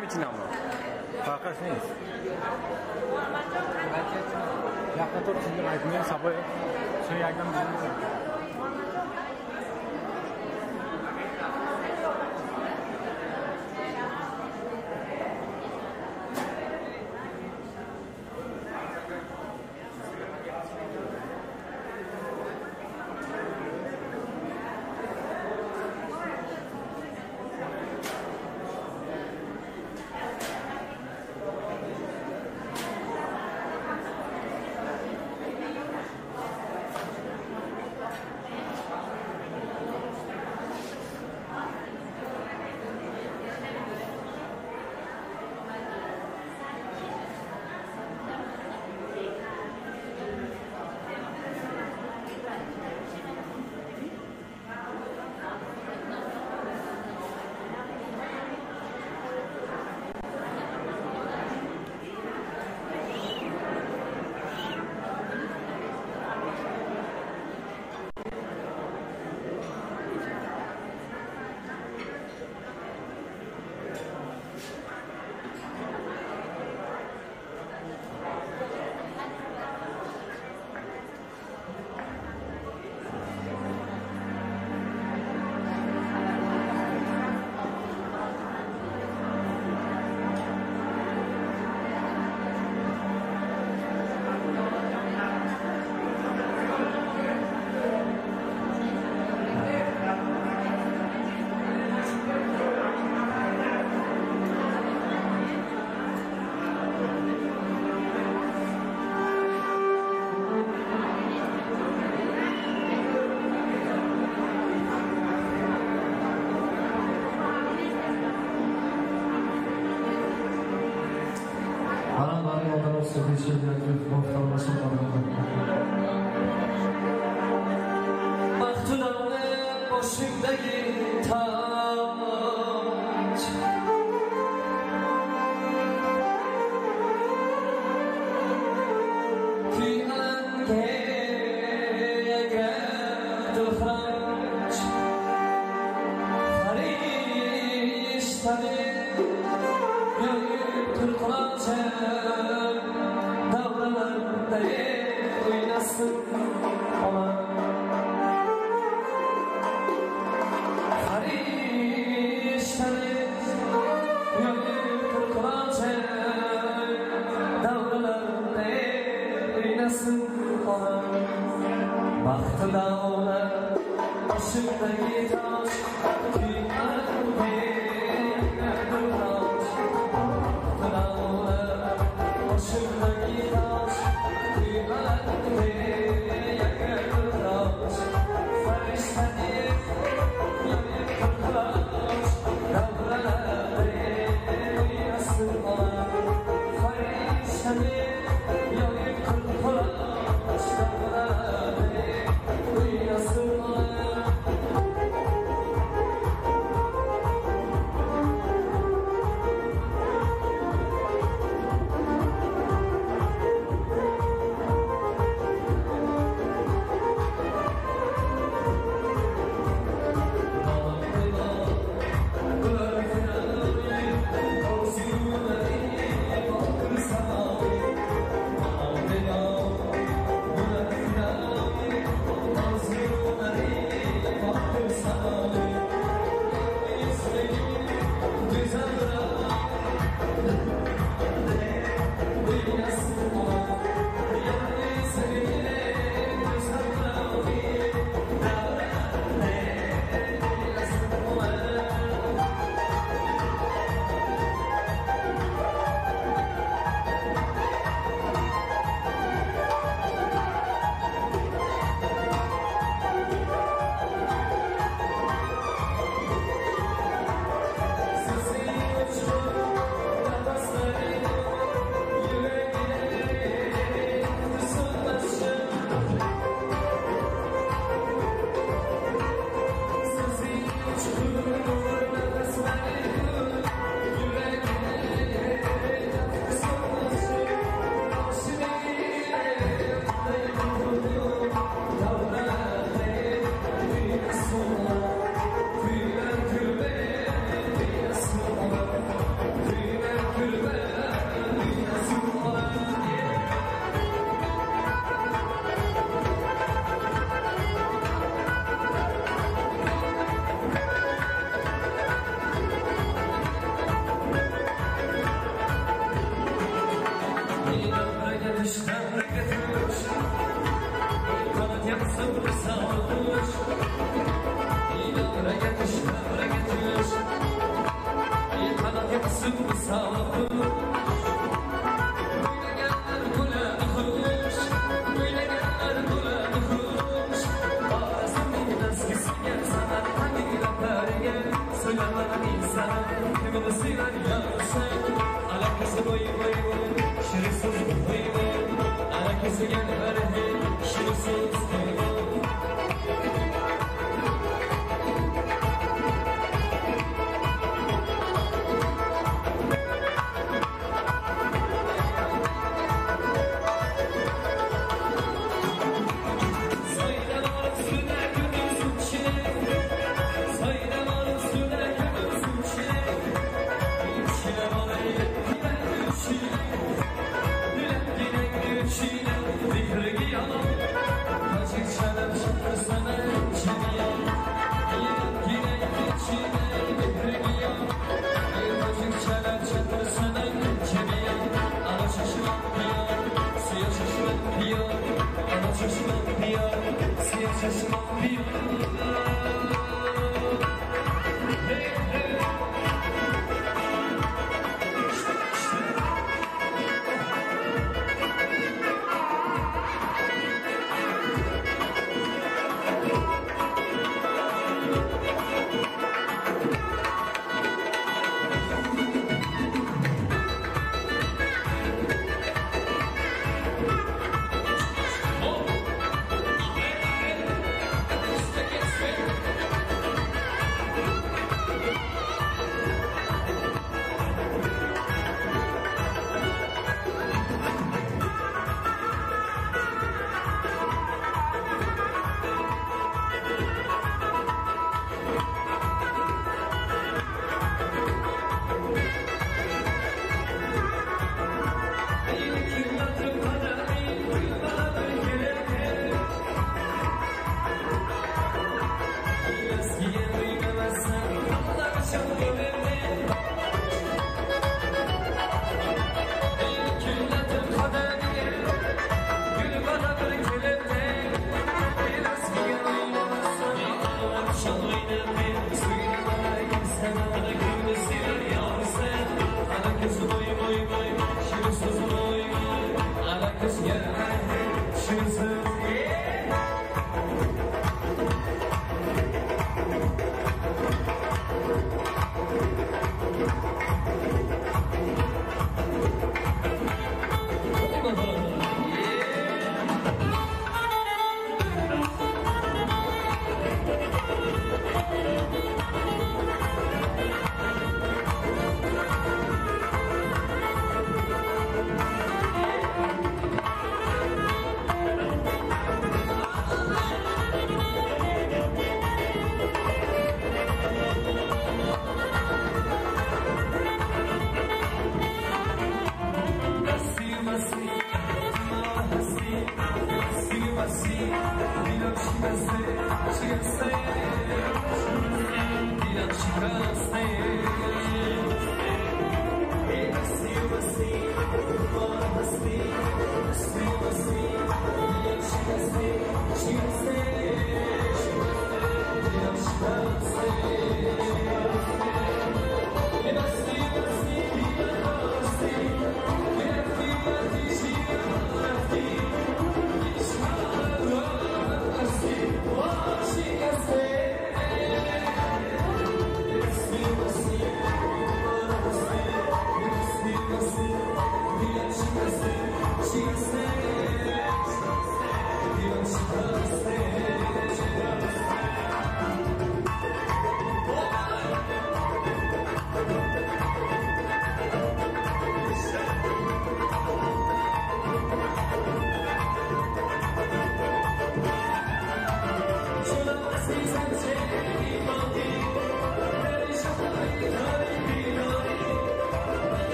Mr. President.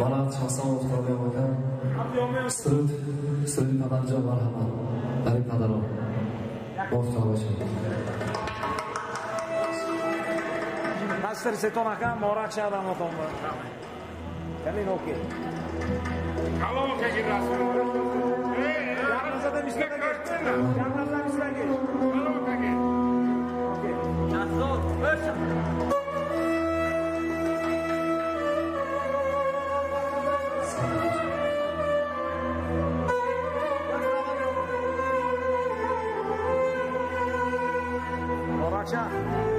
Baland Hasanov tog'ayodan Sırıt, Sırıt Padanca marhamat. Dari Padaro. Bof tog'ashi. Master Seton aka Morak shahridan o'tamiz. Kalin okey. Kalon akaga rasm. Yarmazada mishlaga Yarmazada mishlaga Watch.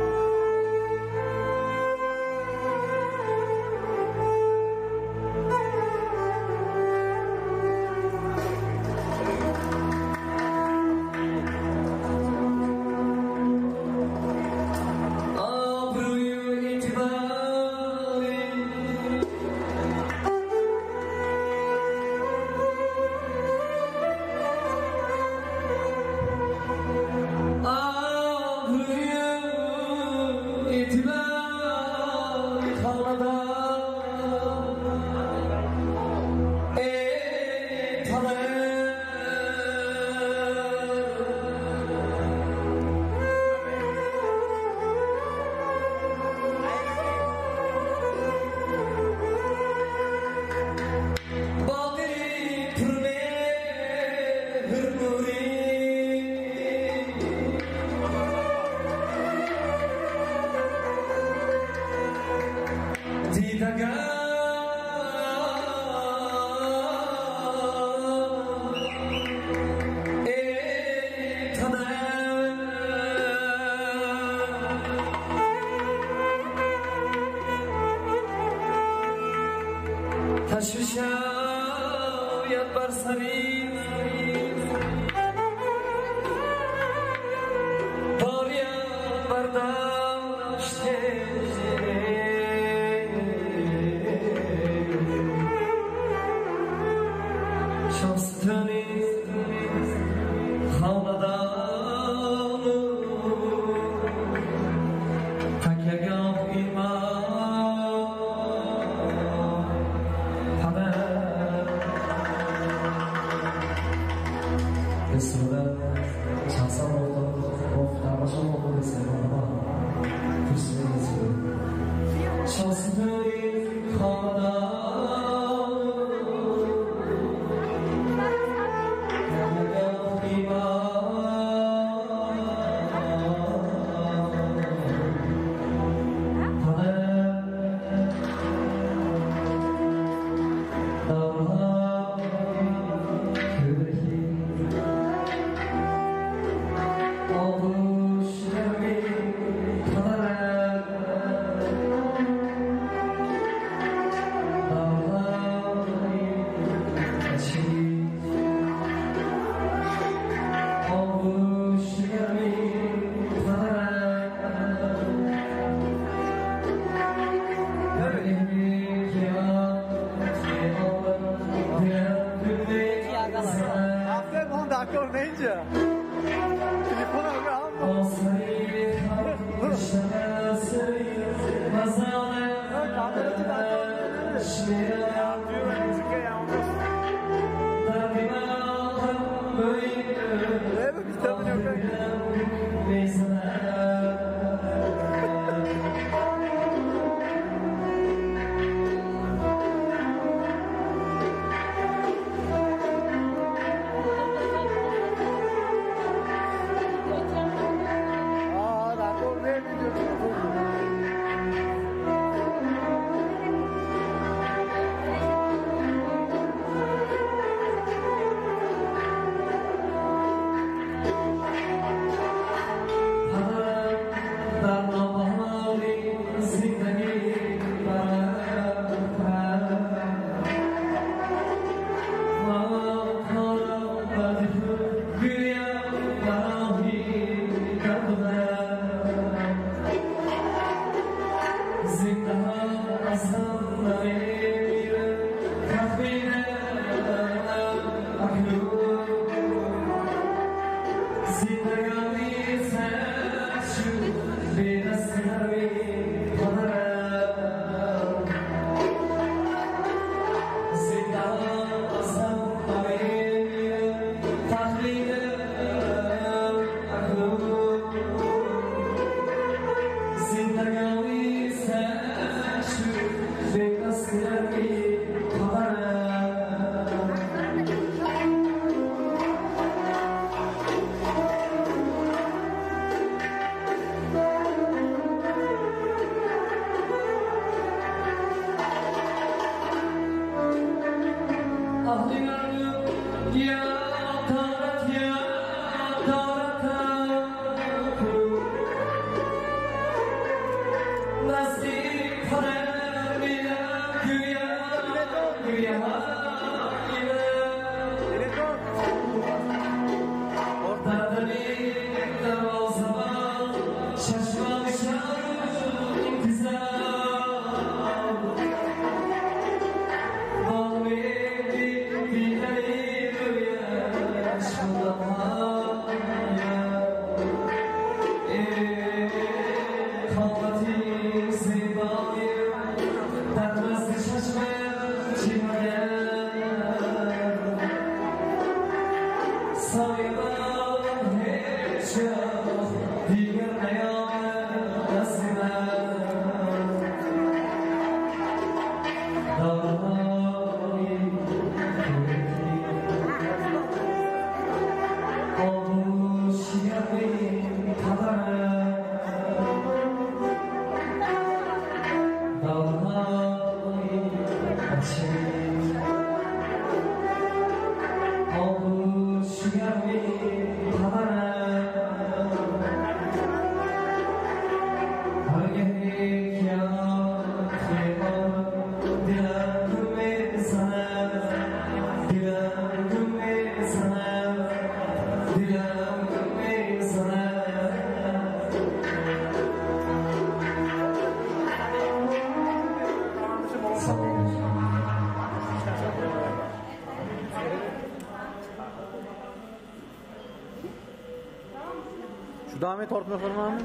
Şu damet tortma falan mı?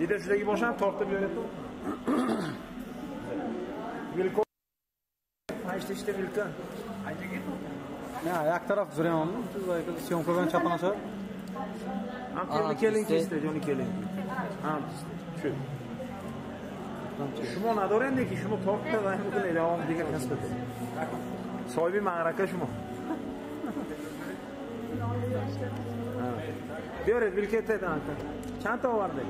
Dide shudagi bosham tortib beradi. Vilko. Haydi işte Vilko. Haydi git. Ya ayak taraf Züreyman mı? Siz Siyonko ben çapan açar. Ham kelni keling işte Johnny keling. Ham shu. Shimo nadorendeki shimo tortda va ham qilay davom degan kasb. Sohibi ma'raka shimo. Buyurun Diores, bilkete tanka. Çanta vardı.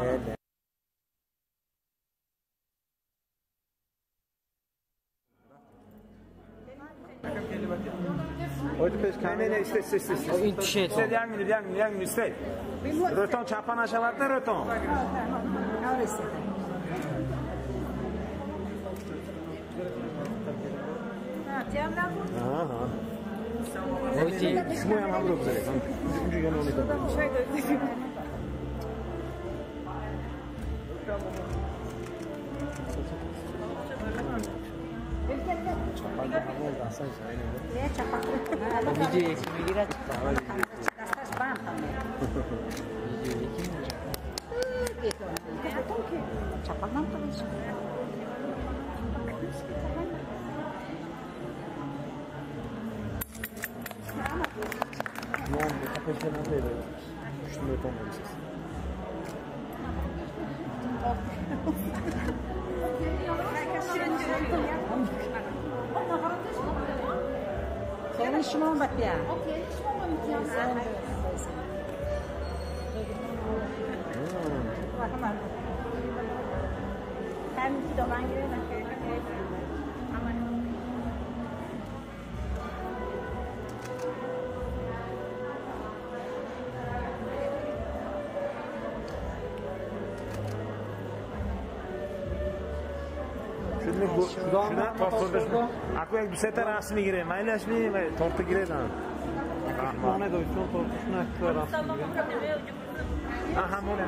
Evet. Heute bist kein Nein, nein, ist ist ist ist. In shit. Steht yang mit yang yang mit steht. Röton çapana şavatne röton. Öyle Shmo ham ham ro'b zarek. Uchinchi yana o'n aytaman. Chapalda havo oldu video ekimi Gitu. Çapaktan kalış. Ne oldu? Kapışta ne oldu? Şunu yapamamışız. Senin şunu bak ya. Hem iki dolan giriyor Shuni bu shuni torttirdi. Aku bir seta rasmi giray. Maylashmi va tortib giraydan. Mana da uchun tortishni ko'rasiz. Aha, mana.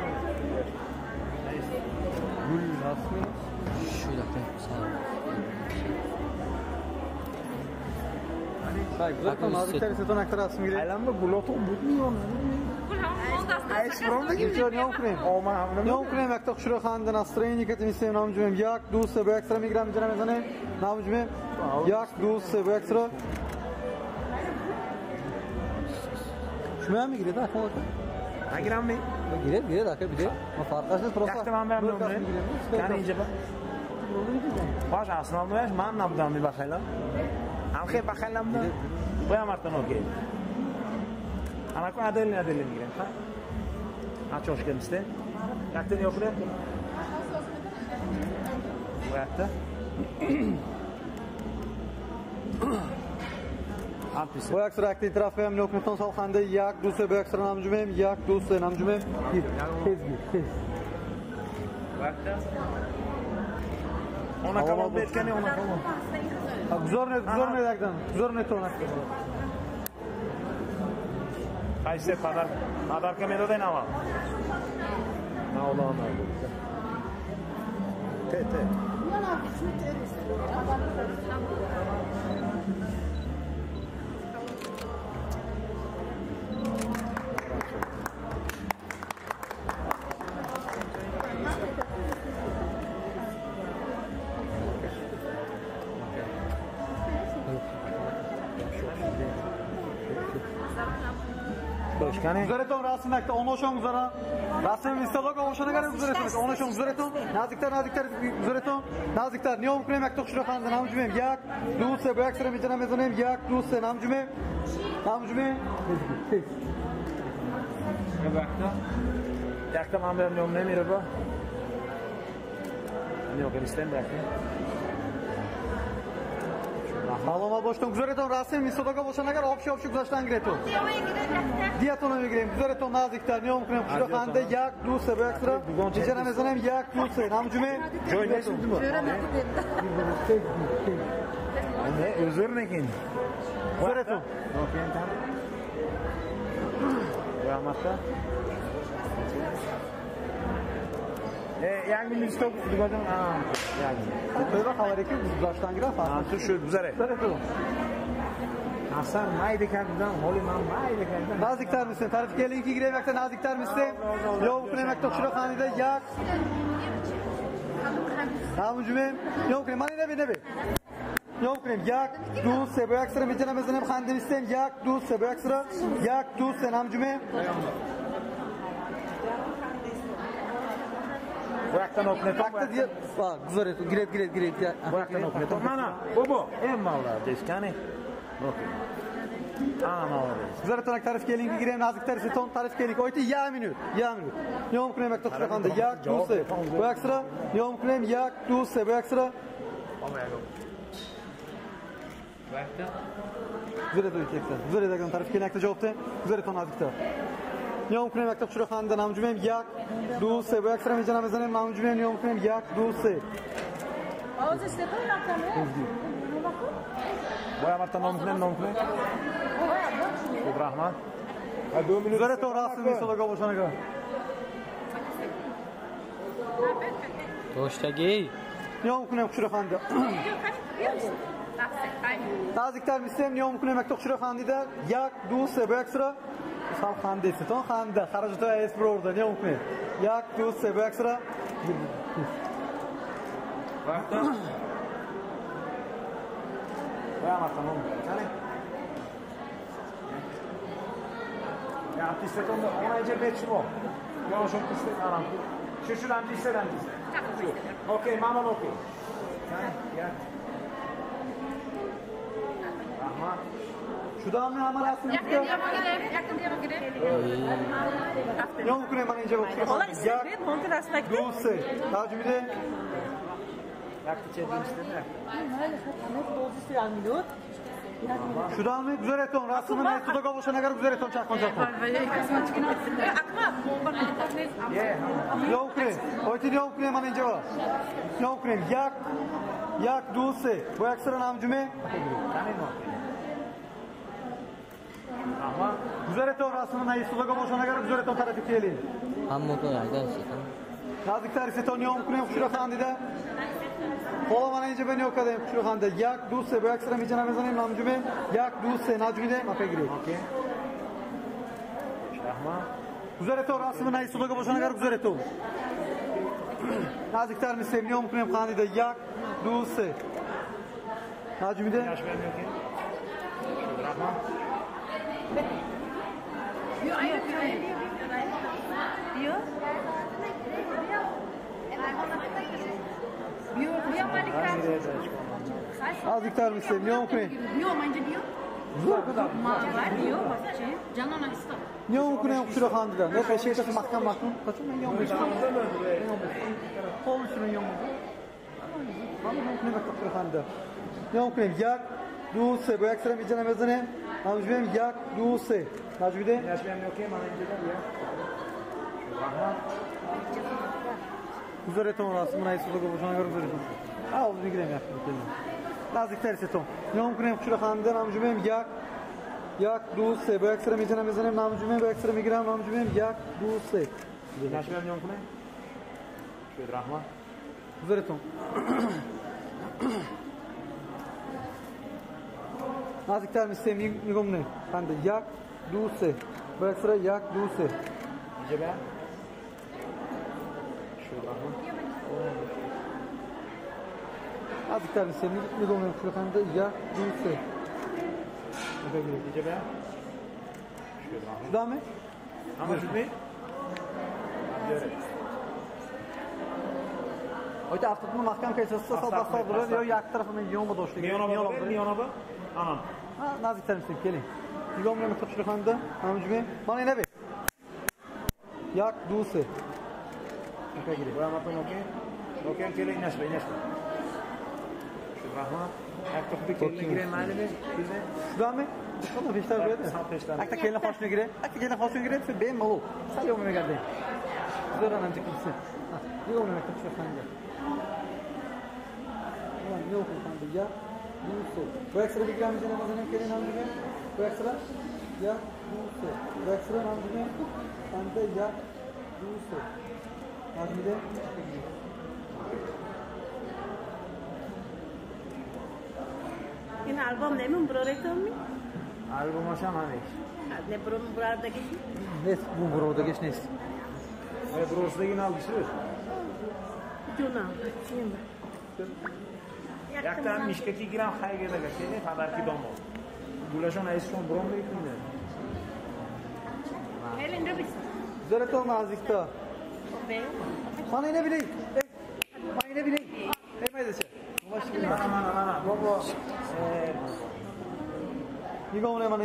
Gul rasmi. Shu yoqda Bak, zaten nazikler seton aktar rasmi gidiyor. Aylanma bulotu butmuyor. Ay, spronda Ничего, не укрем. Не укрем, як то хшро ханда настроение, като ми се намджуем як дус се бе екстра миграм джана мезане, намджуем як дус се бе екстра. Şuraya mı giriyor da? Agiram mi? Giriyor, giriyor da bir de. Ma farkasız prosa. Yakta man ben bunu. Kan ince bak. Baş aslında olmuyor. Man nabdan bir bakayla. Amke bakayla mı? Bu yamartan okey. Ana ko adelin adelin giren. Ha? Aç hoş geldin işte. Yakta ne? Bu yakta. (coughs) Bu ekstra akti itiraf hem lokmeton sal khande yak dus se bе ekstra namjumem yak dus se namjumem. Gir. Tez gir. Tez. Bu yakta. Ona kamal betkeni ona kamal. Ha, Guzor ne, guzor ne daktan? Guzor ne tonak? Qaysi padar padarka medo de nava. Na ola ona. Te te. Boşkane. Guzareton rasm akta ono shon guzara. Rasm istaloga ono shona gare guzareton. Ono shon guzareton. Naziktar naziktar guzareton. Naziktar niyo ukrem akta khshro khanda namjumem yak du se bе ekstra mijana mezonem yak du se namjumem. Namjumem. Yakta. Yakta man benim yolum ne bu? Yok de yakta. Boshton guzareton rasm istaloga boshona gare opshi opshi guzashtan gireton. Diatona migrim guzareton naziktar niyo ukrem khshro khanda yak du se bе ekstra mijana mezonem yak du se namjumem. Joy ne şimdi bu? Ne özür ne kin? Guzareton. Okey tamam. Bu amatta. E yani bir stok digodan aa yani. Böyle xabar ekan guzashtan girar Ha tu şu güzel. Guzareton. Hasan mayda kandan holi man mayda kandan. Naziktar mısın? Tarif gelin ki giremekte naziktar mısın? Yok kuremekte kuşura khanide yak. Tamam cümlem. Yok kurem mani nebi nebi. Yok kurem yak du se bu ekstra mitena mezenem khandim istem yak du se bu ekstra yak du se nam Bu yaktan okneto. Bakta diye bak güzel et giret giret giret ya. Bu yaktan okneto. Mana bu bu. En mavla deskane. Okey. Aa mavla. Güzel et tarif gelin ki girem naziktar ise ton tarif gelin ki oyti ya minut ya minut. Yok kuremekte kuşura khanide yak du se bu ekstra yok kurem yak du se bu ekstra Güzel et öykekte. Güzel et tarif gelin ekte cevapte. Güzel et on naziktar. Niyo mumkin yakta kuşura khanda namjumem yak du se bu ekstra mi jana mezanem namjumem niyo mumkin yak du se. Ağzı işte böyle atamıyor. Bu yamarta nomkne misem niyom kune mektok şura xandida yak du se bu ekstra sam xandesi ton xanda xarajata es burada niyom kune yak du se bu ekstra Voy a matar, vamos. ¿Sale? Ya pistet onda ona iyice bet şu. Ya o çok pistet aram. Şu şuradan pisteden pistet. Okey, mamam okey. Yani ya. Rahman. Şudan mı hemen aslında Yakın diye bakire, yakın diye bakire. niyom kune man ince şura Ola xandida yak istedi, montu rastakta. du se tacmide Yaktı çedin istedi. şudan mı güzel eton. Rasmın ne tuda kavuşana kadar güzel eton çakman çakman Akma, bak Ye. niyom kune oyti niyom kune man ince var niyom kune yak. Yak du se bu ekstra nam cüme Tanıyın mı? Rahman. güzel eton rasmın ne tuda kavuşana kadar güzel eton tarafı kiyelim Hamma ko'radi Naziklar ise to niyom kune şura xandida Kola mana ince ben yok kadayım şura xanda yak du se bu ekstra mi cana mezanim nam cüme yak du se najmide maka gire Okey. Rahman. güzel eton rasmın ne tuda kavuşana kadar güzel eton Naziklar mi Najmide Yaş vermiyor ki. Rahman. Bio? Bio, bio var bio, şey. Canına isto. niyom kune şura xandida ne peşeyte mahkam mahkam kaçın ben kune Kol şura xandida niyom kune yak du se bu ekstra cüme yak du se ki. Bana inceden ya. Rahman. Güzel eton rasmın ayı suda kavuşana kadar güzel eton Ha oldu bir gireyim yaptım kelime Nazikler ise ton niyom kune şura xandida nam cüme yak yak du se bu ekstra mi cana mezanim nam cüme bu ekstra mi giram nam cüme yak du se Yaş vermiyor ki ne? Şöyle Rahman. Güzel eton Nazikler mi se migom ne xanda yak du se bu ekstra yak du se İyice be. Şöyle Rahman. Nazikler mi se migom ne şura xanda yak du se Maka gire İyice be. Şöyle Rahman. Şudan mı? Ama Zülbey. Göre. Oyta avtotunu mahkam kayıtsız sal Aslan basal Bey, duruyor Aslan diyor yak tarafından yiyon mu Anam. Nazik temsil gelin. Yiyon mu mektup şuru xanda namcüme bana ne be? Yak duse. Maka gire. Voy a matar un okey. Okey, quiere inaşma, inaşma. Şöyle Rahman. Ayakta bir kelle giren hali mi? Bize. Şudan mı? Şudan peşler böyle de. Sağ peşler. Akta keline hoşuna gire. Akta keline hoşuna gire. Sen benim malı. Sal yiyon mu geldi? Güzel anamcık gitsin. Yiyon mu mektup şuru xanda. Ulan yok xanda ya Musu. Bu ekstra bir gram için Ramazan ekleri nam gibi. Bu ekstra ya Musu. Bu ekstra nam gibi. Ante ya Musu. Hadi de. In album name mi bro reklam mı? Album aşam abi. Hani. Ne bro mu burada geçti? Ne bu bro da geçti ne? Ay bro'su da yine aldı şur. Yakta mişkeki giren hayge de geçti. Kadar ki domo. Gulaşon ayışon brom da yıkıldı. Helen de bis. Güzel et olma azıcıkta. Be. Bana ne bileyim. Ey, Bana ne bileyim. Emre de şey. Aman aman aman. Baba. Eee. Yigomle bana